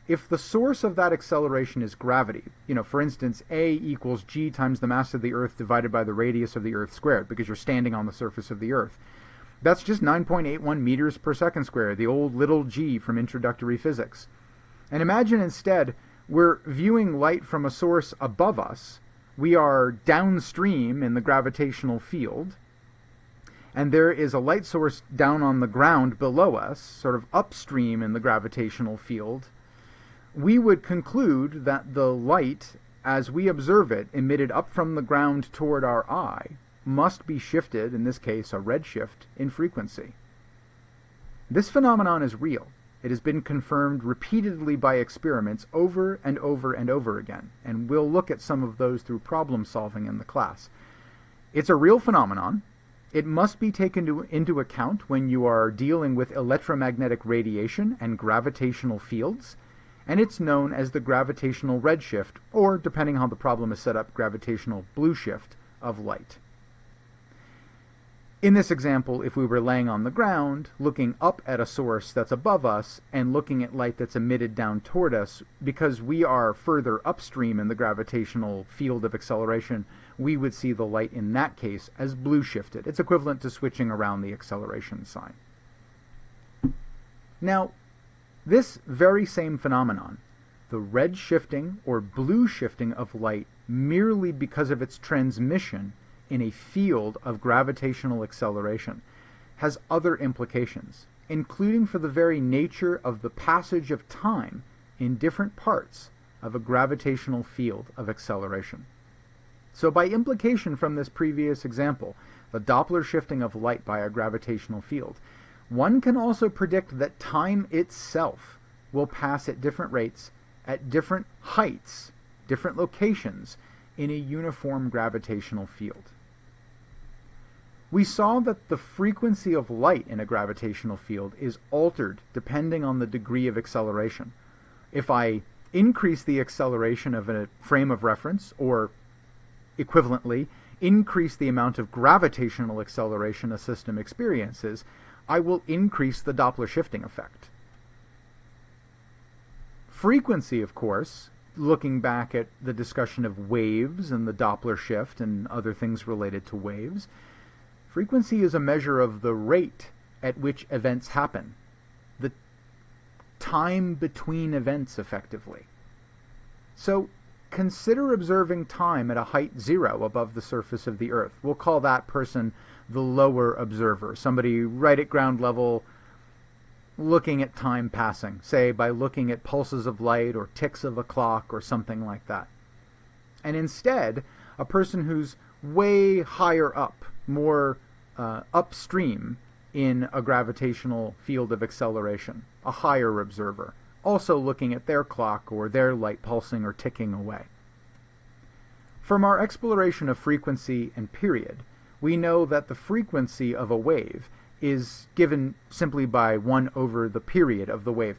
if the source of that acceleration is gravity, you know, for instance, A equals g times the mass of the Earth divided by the radius of the Earth squared, because you're standing on the surface of the Earth, that's just 9.81 meters per second squared, the old little g from introductory physics. And imagine instead we're viewing light from a source above us. We are downstream in the gravitational field, and there is a light source down on the ground below us, sort of upstream in the gravitational field, we would conclude that the light, as we observe it, emitted up from the ground toward our eye, must be shifted, in this case a redshift, in frequency. This phenomenon is real. It has been confirmed repeatedly by experiments over and over and over again, and we'll look at some of those through problem solving in the class. It's a real phenomenon. It must be taken to, into account when you are dealing with electromagnetic radiation and gravitational fields, and it's known as the gravitational redshift, or depending on how the problem is set up, gravitational blue shift of light. In this example, if we were laying on the ground, looking up at a source that's above us, and looking at light that's emitted down toward us, because we are further upstream in the gravitational field of acceleration, we would see the light in that case as blue shifted. It's equivalent to switching around the acceleration sign. Now, this very same phenomenon, the red shifting or blue shifting of light merely because of its transmission, in a field of gravitational acceleration has other implications, including for the very nature of the passage of time in different parts of a gravitational field of acceleration. So, by implication from this previous example, the Doppler shifting of light by a gravitational field, one can also predict that time itself will pass at different rates, at different heights, different locations in a uniform gravitational field. We saw that the frequency of light in a gravitational field is altered depending on the degree of acceleration. If I increase the acceleration of a frame of reference, or equivalently, increase the amount of gravitational acceleration a system experiences, I will increase the Doppler shifting effect. Frequency, of course, looking back at the discussion of waves and the Doppler shift and other things related to waves, Frequency is a measure of the rate at which events happen, the time between events, effectively. So consider observing time at a height zero above the surface of the Earth. We'll call that person the lower observer, somebody right at ground level looking at time passing, say by looking at pulses of light or ticks of a clock or something like that. And instead, a person who's way higher up, more uh, upstream in a gravitational field of acceleration, a higher observer, also looking at their clock or their light pulsing or ticking away. From our exploration of frequency and period, we know that the frequency of a wave is given simply by 1 over the period of the wave.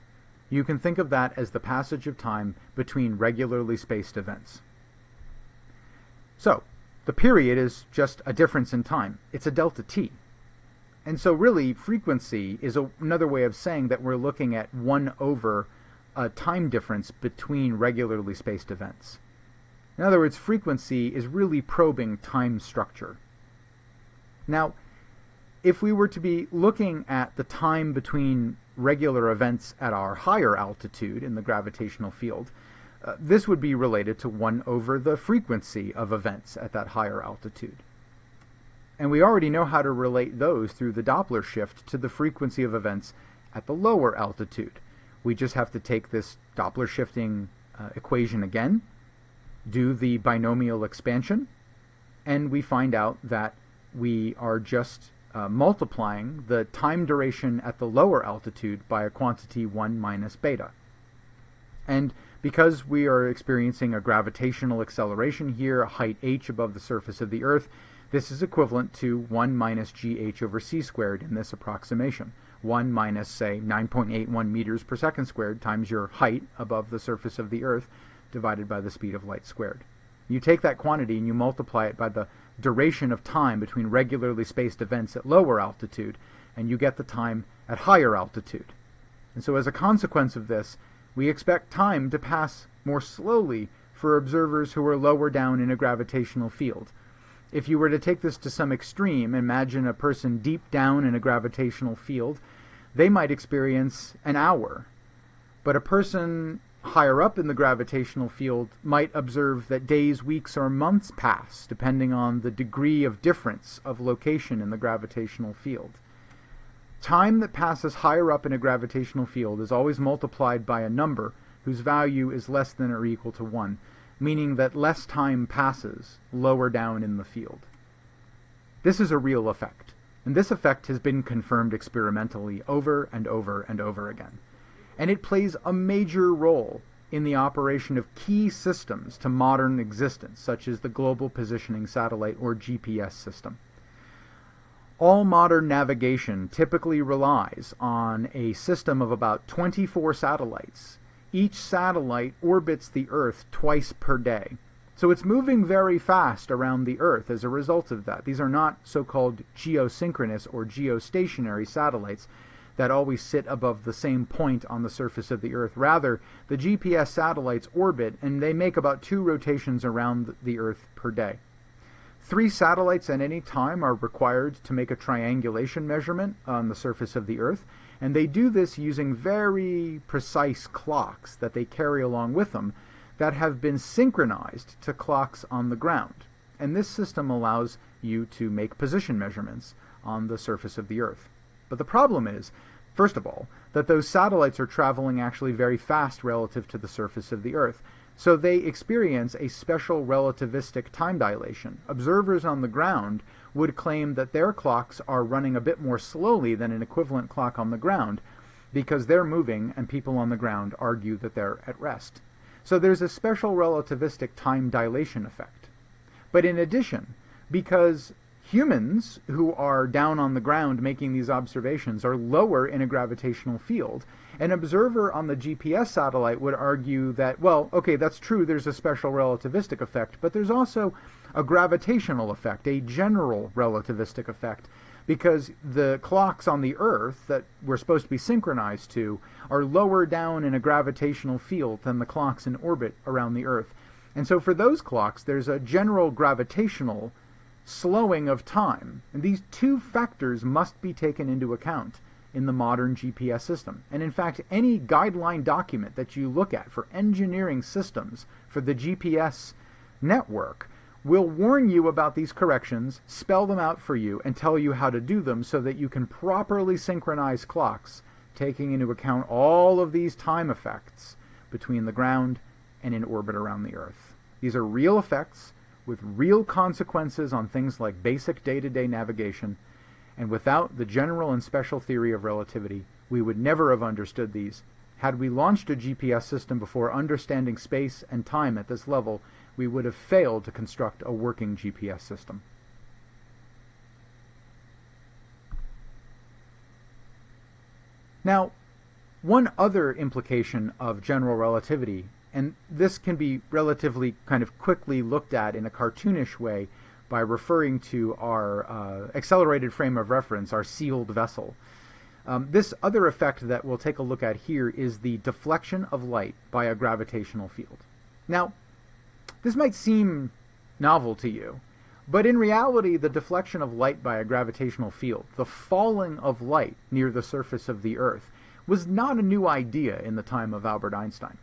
You can think of that as the passage of time between regularly spaced events. So, the period is just a difference in time. It's a delta t. And so really frequency is a, another way of saying that we're looking at 1 over a time difference between regularly spaced events. In other words, frequency is really probing time structure. Now, if we were to be looking at the time between regular events at our higher altitude in the gravitational field, uh, this would be related to 1 over the frequency of events at that higher altitude. And we already know how to relate those through the Doppler shift to the frequency of events at the lower altitude. We just have to take this Doppler shifting uh, equation again, do the binomial expansion, and we find out that we are just uh, multiplying the time duration at the lower altitude by a quantity 1 minus beta. And because we are experiencing a gravitational acceleration here, a height h above the surface of the Earth, this is equivalent to 1 minus gh over c squared in this approximation. 1 minus, say, 9.81 meters per second squared times your height above the surface of the Earth divided by the speed of light squared. You take that quantity and you multiply it by the duration of time between regularly spaced events at lower altitude, and you get the time at higher altitude. And so, as a consequence of this, we expect time to pass more slowly for observers who are lower down in a gravitational field. If you were to take this to some extreme, imagine a person deep down in a gravitational field, they might experience an hour. But a person higher up in the gravitational field might observe that days, weeks, or months pass, depending on the degree of difference of location in the gravitational field. Time that passes higher up in a gravitational field is always multiplied by a number whose value is less than or equal to 1, meaning that less time passes lower down in the field. This is a real effect, and this effect has been confirmed experimentally over and over and over again and it plays a major role in the operation of key systems to modern existence, such as the Global Positioning Satellite or GPS system. All modern navigation typically relies on a system of about 24 satellites. Each satellite orbits the Earth twice per day. So it's moving very fast around the Earth as a result of that. These are not so called geosynchronous or geostationary satellites that always sit above the same point on the surface of the Earth. Rather, the GPS satellites orbit and they make about two rotations around the Earth per day. Three satellites at any time are required to make a triangulation measurement on the surface of the Earth, and they do this using very precise clocks that they carry along with them that have been synchronized to clocks on the ground. And this system allows you to make position measurements on the surface of the Earth. But the problem is, first of all, that those satellites are traveling actually very fast relative to the surface of the Earth. So they experience a special relativistic time dilation. Observers on the ground would claim that their clocks are running a bit more slowly than an equivalent clock on the ground because they're moving and people on the ground argue that they're at rest. So there's a special relativistic time dilation effect. But in addition, because humans who are down on the ground making these observations are lower in a gravitational field. An observer on the GPS satellite would argue that, well, okay, that's true, there's a special relativistic effect, but there's also a gravitational effect, a general relativistic effect, because the clocks on the Earth that we're supposed to be synchronized to are lower down in a gravitational field than the clocks in orbit around the Earth. And so for those clocks, there's a general gravitational slowing of time. And these two factors must be taken into account in the modern GPS system. And in fact, any guideline document that you look at for engineering systems for the GPS network will warn you about these corrections, spell them out for you, and tell you how to do them so that you can properly synchronize clocks, taking into account all of these time effects between the ground and in orbit around the Earth. These are real effects with real consequences on things like basic day-to-day navigation, and without the general and special theory of relativity, we would never have understood these. Had we launched a GPS system before understanding space and time at this level, we would have failed to construct a working GPS system. Now, one other implication of general relativity and this can be relatively kind of quickly looked at in a cartoonish way by referring to our uh, accelerated frame of reference, our sealed vessel. Um, this other effect that we'll take a look at here is the deflection of light by a gravitational field. Now, this might seem novel to you, but in reality, the deflection of light by a gravitational field, the falling of light near the surface of the Earth, was not a new idea in the time of Albert Einstein.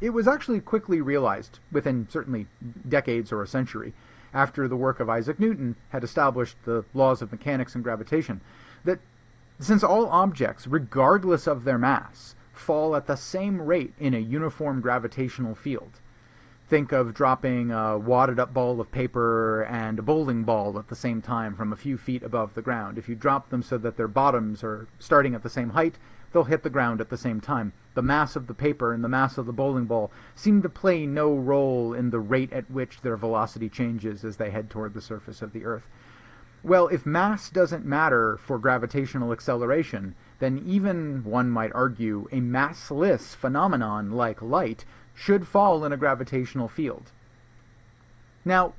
It was actually quickly realized, within certainly decades or a century, after the work of Isaac Newton had established the laws of mechanics and gravitation, that since all objects, regardless of their mass, fall at the same rate in a uniform gravitational field, think of dropping a wadded up ball of paper and a bowling ball at the same time from a few feet above the ground. If you drop them so that their bottoms are starting at the same height, they'll hit the ground at the same time. The mass of the paper and the mass of the bowling ball seem to play no role in the rate at which their velocity changes as they head toward the surface of the Earth. Well, if mass doesn't matter for gravitational acceleration, then even, one might argue, a massless phenomenon like light should fall in a gravitational field. Now,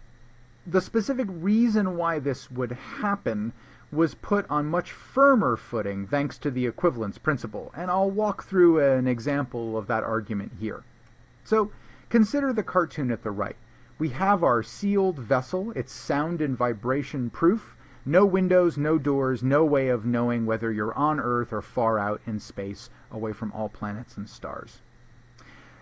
the specific reason why this would happen was put on much firmer footing thanks to the equivalence principle, and I'll walk through an example of that argument here. So, consider the cartoon at the right. We have our sealed vessel, it's sound and vibration proof, no windows, no doors, no way of knowing whether you're on Earth or far out in space, away from all planets and stars.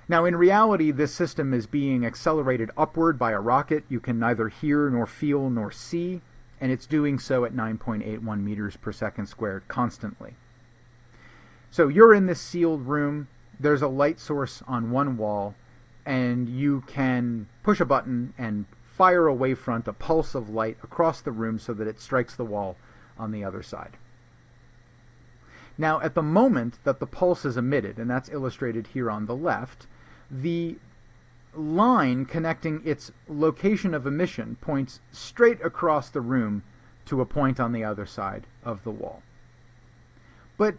Now, in reality, this system is being accelerated upward by a rocket you can neither hear nor feel nor see, and it's doing so at 9.81 meters per second squared constantly. So you're in this sealed room, there's a light source on one wall, and you can push a button and fire a wavefront, a pulse of light across the room so that it strikes the wall on the other side. Now, at the moment that the pulse is emitted, and that's illustrated here on the left, the line connecting its location of emission points straight across the room to a point on the other side of the wall. But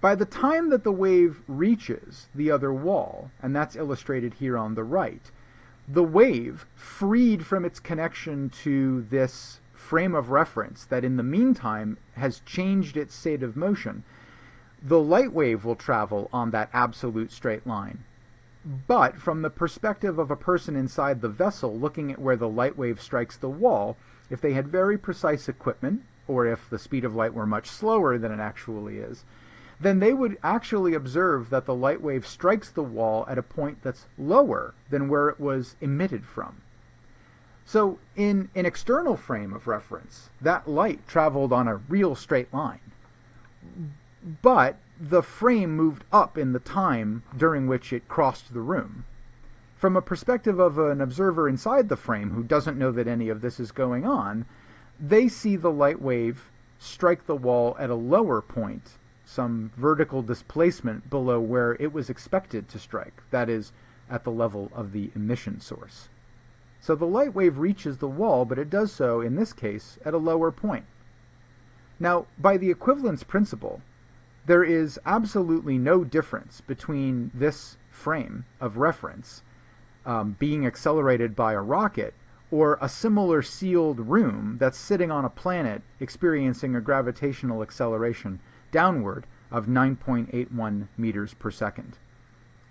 by the time that the wave reaches the other wall, and that's illustrated here on the right, the wave, freed from its connection to this frame of reference that in the meantime has changed its state of motion, the light wave will travel on that absolute straight line. But from the perspective of a person inside the vessel looking at where the light wave strikes the wall, if they had very precise equipment, or if the speed of light were much slower than it actually is, then they would actually observe that the light wave strikes the wall at a point that's lower than where it was emitted from. So, in an external frame of reference, that light traveled on a real straight line. But the frame moved up in the time during which it crossed the room. From a perspective of an observer inside the frame who doesn't know that any of this is going on, they see the light wave strike the wall at a lower point, some vertical displacement below where it was expected to strike, that is, at the level of the emission source. So the light wave reaches the wall, but it does so, in this case, at a lower point. Now, by the equivalence principle, there is absolutely no difference between this frame of reference um, being accelerated by a rocket or a similar sealed room that's sitting on a planet experiencing a gravitational acceleration downward of 9.81 meters per second.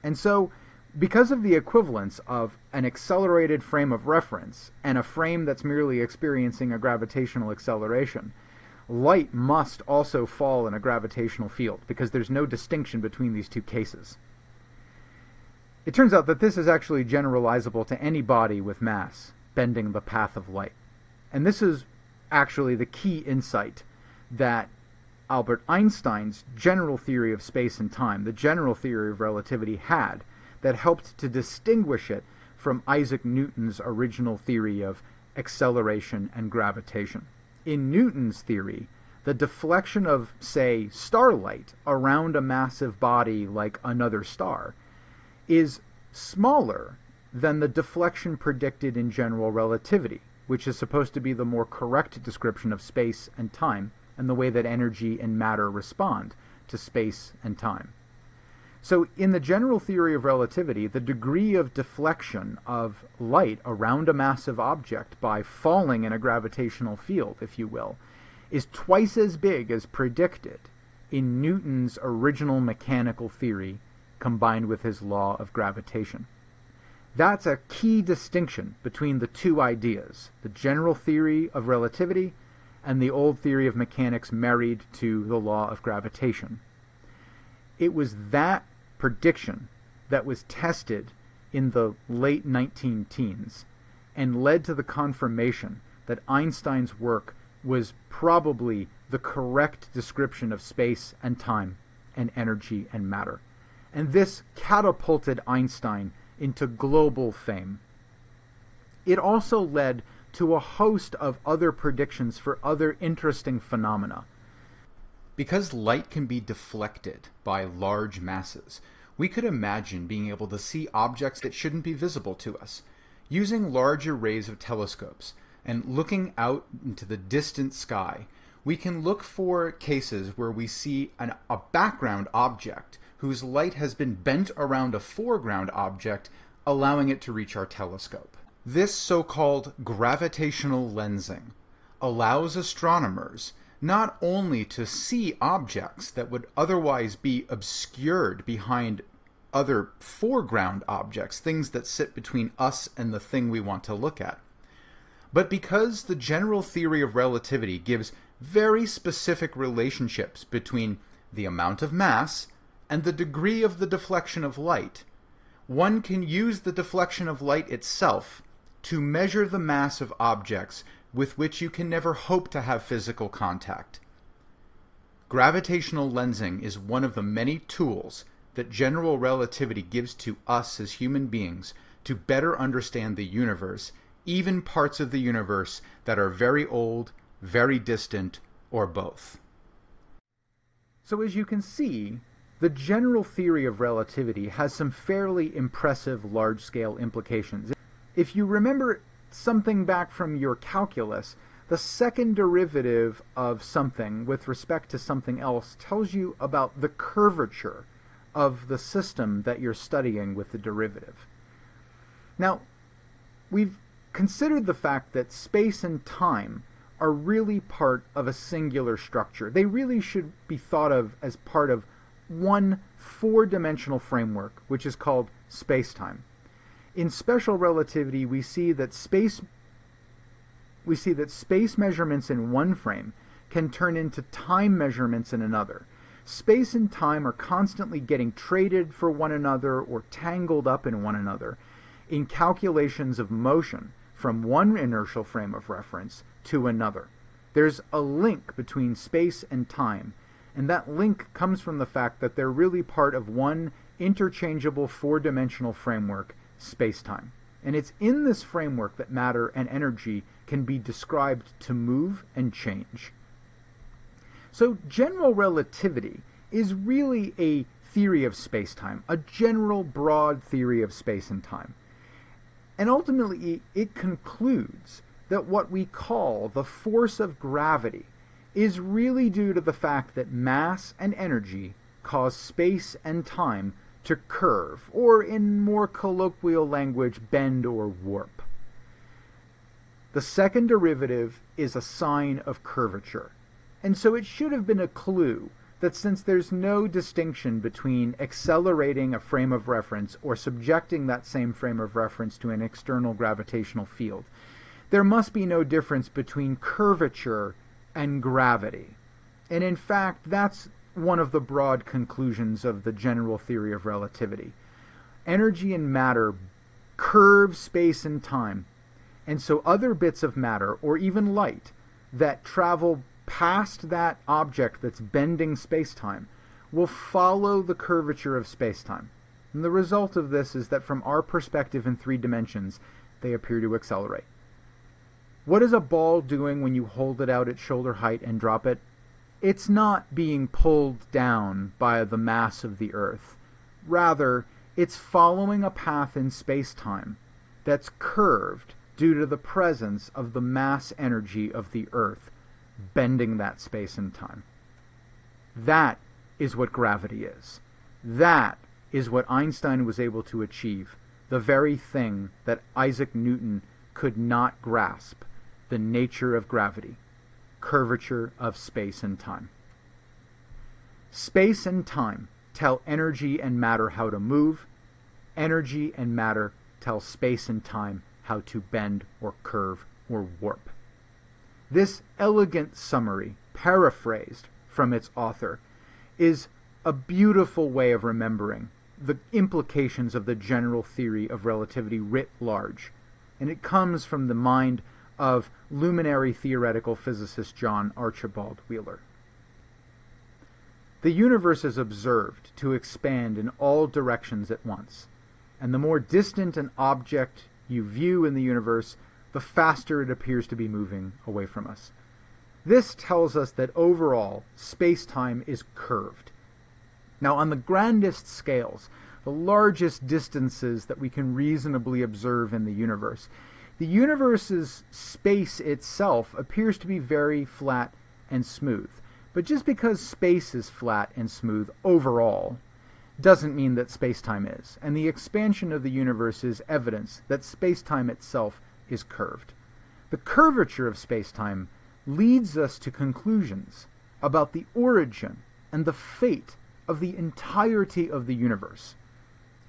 And so, because of the equivalence of an accelerated frame of reference and a frame that's merely experiencing a gravitational acceleration, light must also fall in a gravitational field because there's no distinction between these two cases. It turns out that this is actually generalizable to any body with mass bending the path of light. And this is actually the key insight that Albert Einstein's general theory of space and time, the general theory of relativity, had that helped to distinguish it from Isaac Newton's original theory of acceleration and gravitation in Newton's theory, the deflection of, say, starlight around a massive body like another star is smaller than the deflection predicted in general relativity, which is supposed to be the more correct description of space and time and the way that energy and matter respond to space and time. So, in the general theory of relativity, the degree of deflection of light around a massive object by falling in a gravitational field, if you will, is twice as big as predicted in Newton's original mechanical theory combined with his law of gravitation. That's a key distinction between the two ideas the general theory of relativity and the old theory of mechanics married to the law of gravitation. It was that prediction that was tested in the late 19 teens and led to the confirmation that Einstein's work was probably the correct description of space and time and energy and matter. And this catapulted Einstein into global fame it also led to a host of other predictions for other interesting phenomena. Because light can be deflected by large masses, we could imagine being able to see objects that shouldn't be visible to us. Using large arrays of telescopes and looking out into the distant sky, we can look for cases where we see an, a background object whose light has been bent around a foreground object, allowing it to reach our telescope. This so called gravitational lensing allows astronomers not only to see objects that would otherwise be obscured behind other foreground objects, things that sit between us and the thing we want to look at, but because the general theory of relativity gives very specific relationships between the amount of mass and the degree of the deflection of light, one can use the deflection of light itself to measure the mass of objects with which you can never hope to have physical contact. Gravitational lensing is one of the many tools that general relativity gives to us as human beings to better understand the universe, even parts of the universe that are very old, very distant, or both. So, as you can see, the general theory of relativity has some fairly impressive large scale implications. If you remember something back from your calculus, the second derivative of something with respect to something else tells you about the curvature of the system that you're studying with the derivative. Now, we've considered the fact that space and time are really part of a singular structure. They really should be thought of as part of one four dimensional framework, which is called space time. In special relativity, we see that space we see that space measurements in one frame can turn into time measurements in another. Space and time are constantly getting traded for one another or tangled up in one another in calculations of motion from one inertial frame of reference to another. There's a link between space and time, and that link comes from the fact that they're really part of one interchangeable four dimensional framework, space time. And it's in this framework that matter and energy can be described to move and change. So, general relativity is really a theory of space time, a general broad theory of space and time. And ultimately, it concludes that what we call the force of gravity is really due to the fact that mass and energy cause space and time to curve, or in more colloquial language, bend or warp. The second derivative is a sign of curvature. And so it should have been a clue that since there's no distinction between accelerating a frame of reference or subjecting that same frame of reference to an external gravitational field, there must be no difference between curvature and gravity. And in fact, that's one of the broad conclusions of the general theory of relativity. Energy and matter curve space and time. And so other bits of matter, or even light, that travel past that object that's bending space-time will follow the curvature of space-time. And the result of this is that from our perspective in three dimensions, they appear to accelerate. What is a ball doing when you hold it out at shoulder height and drop it? It's not being pulled down by the mass of the Earth. Rather, it's following a path in space-time that's curved due to the presence of the mass energy of the Earth bending that space and time. That is what gravity is. That is what Einstein was able to achieve, the very thing that Isaac Newton could not grasp the nature of gravity, curvature of space and time. Space and time tell energy and matter how to move, energy and matter tell space and time how to bend or curve or warp. This elegant summary, paraphrased from its author, is a beautiful way of remembering the implications of the general theory of relativity writ large. And it comes from the mind of luminary theoretical physicist John Archibald Wheeler. The universe is observed to expand in all directions at once, and the more distant an object you view in the universe, the faster it appears to be moving away from us. This tells us that overall, space-time is curved. Now, on the grandest scales, the largest distances that we can reasonably observe in the universe, the universe's space itself appears to be very flat and smooth. But just because space is flat and smooth overall doesn't mean that space-time is. And the expansion of the universe is evidence that space-time itself is curved. The curvature of space-time leads us to conclusions about the origin and the fate of the entirety of the universe.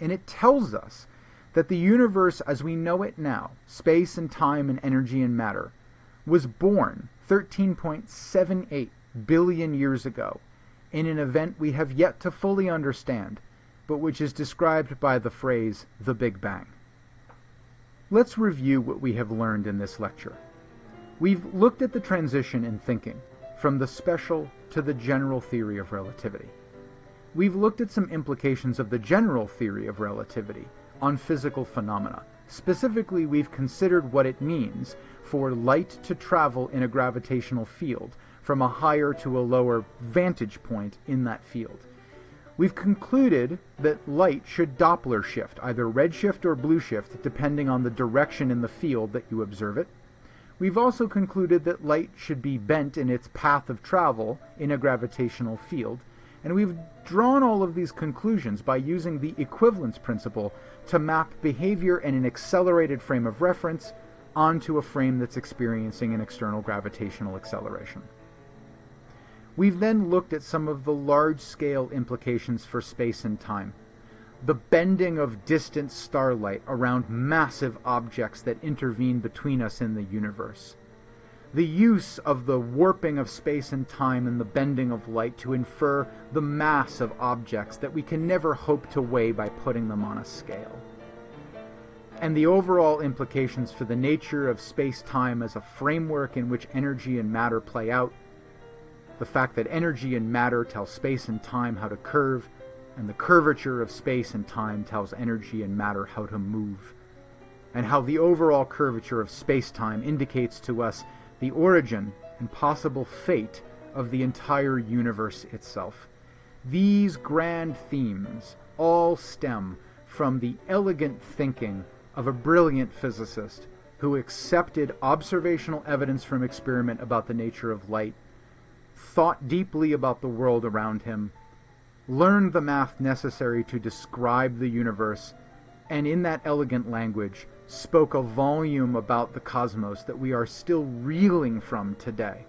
And it tells us that the universe as we know it now, space and time and energy and matter, was born 13.78 billion years ago in an event we have yet to fully understand, but which is described by the phrase the Big Bang. Let's review what we have learned in this lecture. We've looked at the transition in thinking from the special to the general theory of relativity. We've looked at some implications of the general theory of relativity on physical phenomena. Specifically, we've considered what it means for light to travel in a gravitational field from a higher to a lower vantage point in that field. We've concluded that light should Doppler shift, either redshift or blue shift, depending on the direction in the field that you observe it. We've also concluded that light should be bent in its path of travel in a gravitational field, and we've drawn all of these conclusions by using the equivalence principle to map behavior in an accelerated frame of reference onto a frame that's experiencing an external gravitational acceleration. We've then looked at some of the large-scale implications for space and time. The bending of distant starlight around massive objects that intervene between us in the universe the use of the warping of space and time and the bending of light to infer the mass of objects that we can never hope to weigh by putting them on a scale. And the overall implications for the nature of space time as a framework in which energy and matter play out, the fact that energy and matter tell space and time how to curve, and the curvature of space and time tells energy and matter how to move, and how the overall curvature of space time indicates to us the origin and possible fate of the entire universe itself. These grand themes all stem from the elegant thinking of a brilliant physicist who accepted observational evidence from experiment about the nature of light, thought deeply about the world around him, learned the math necessary to describe the universe, and in that elegant language spoke a volume about the cosmos that we are still reeling from today.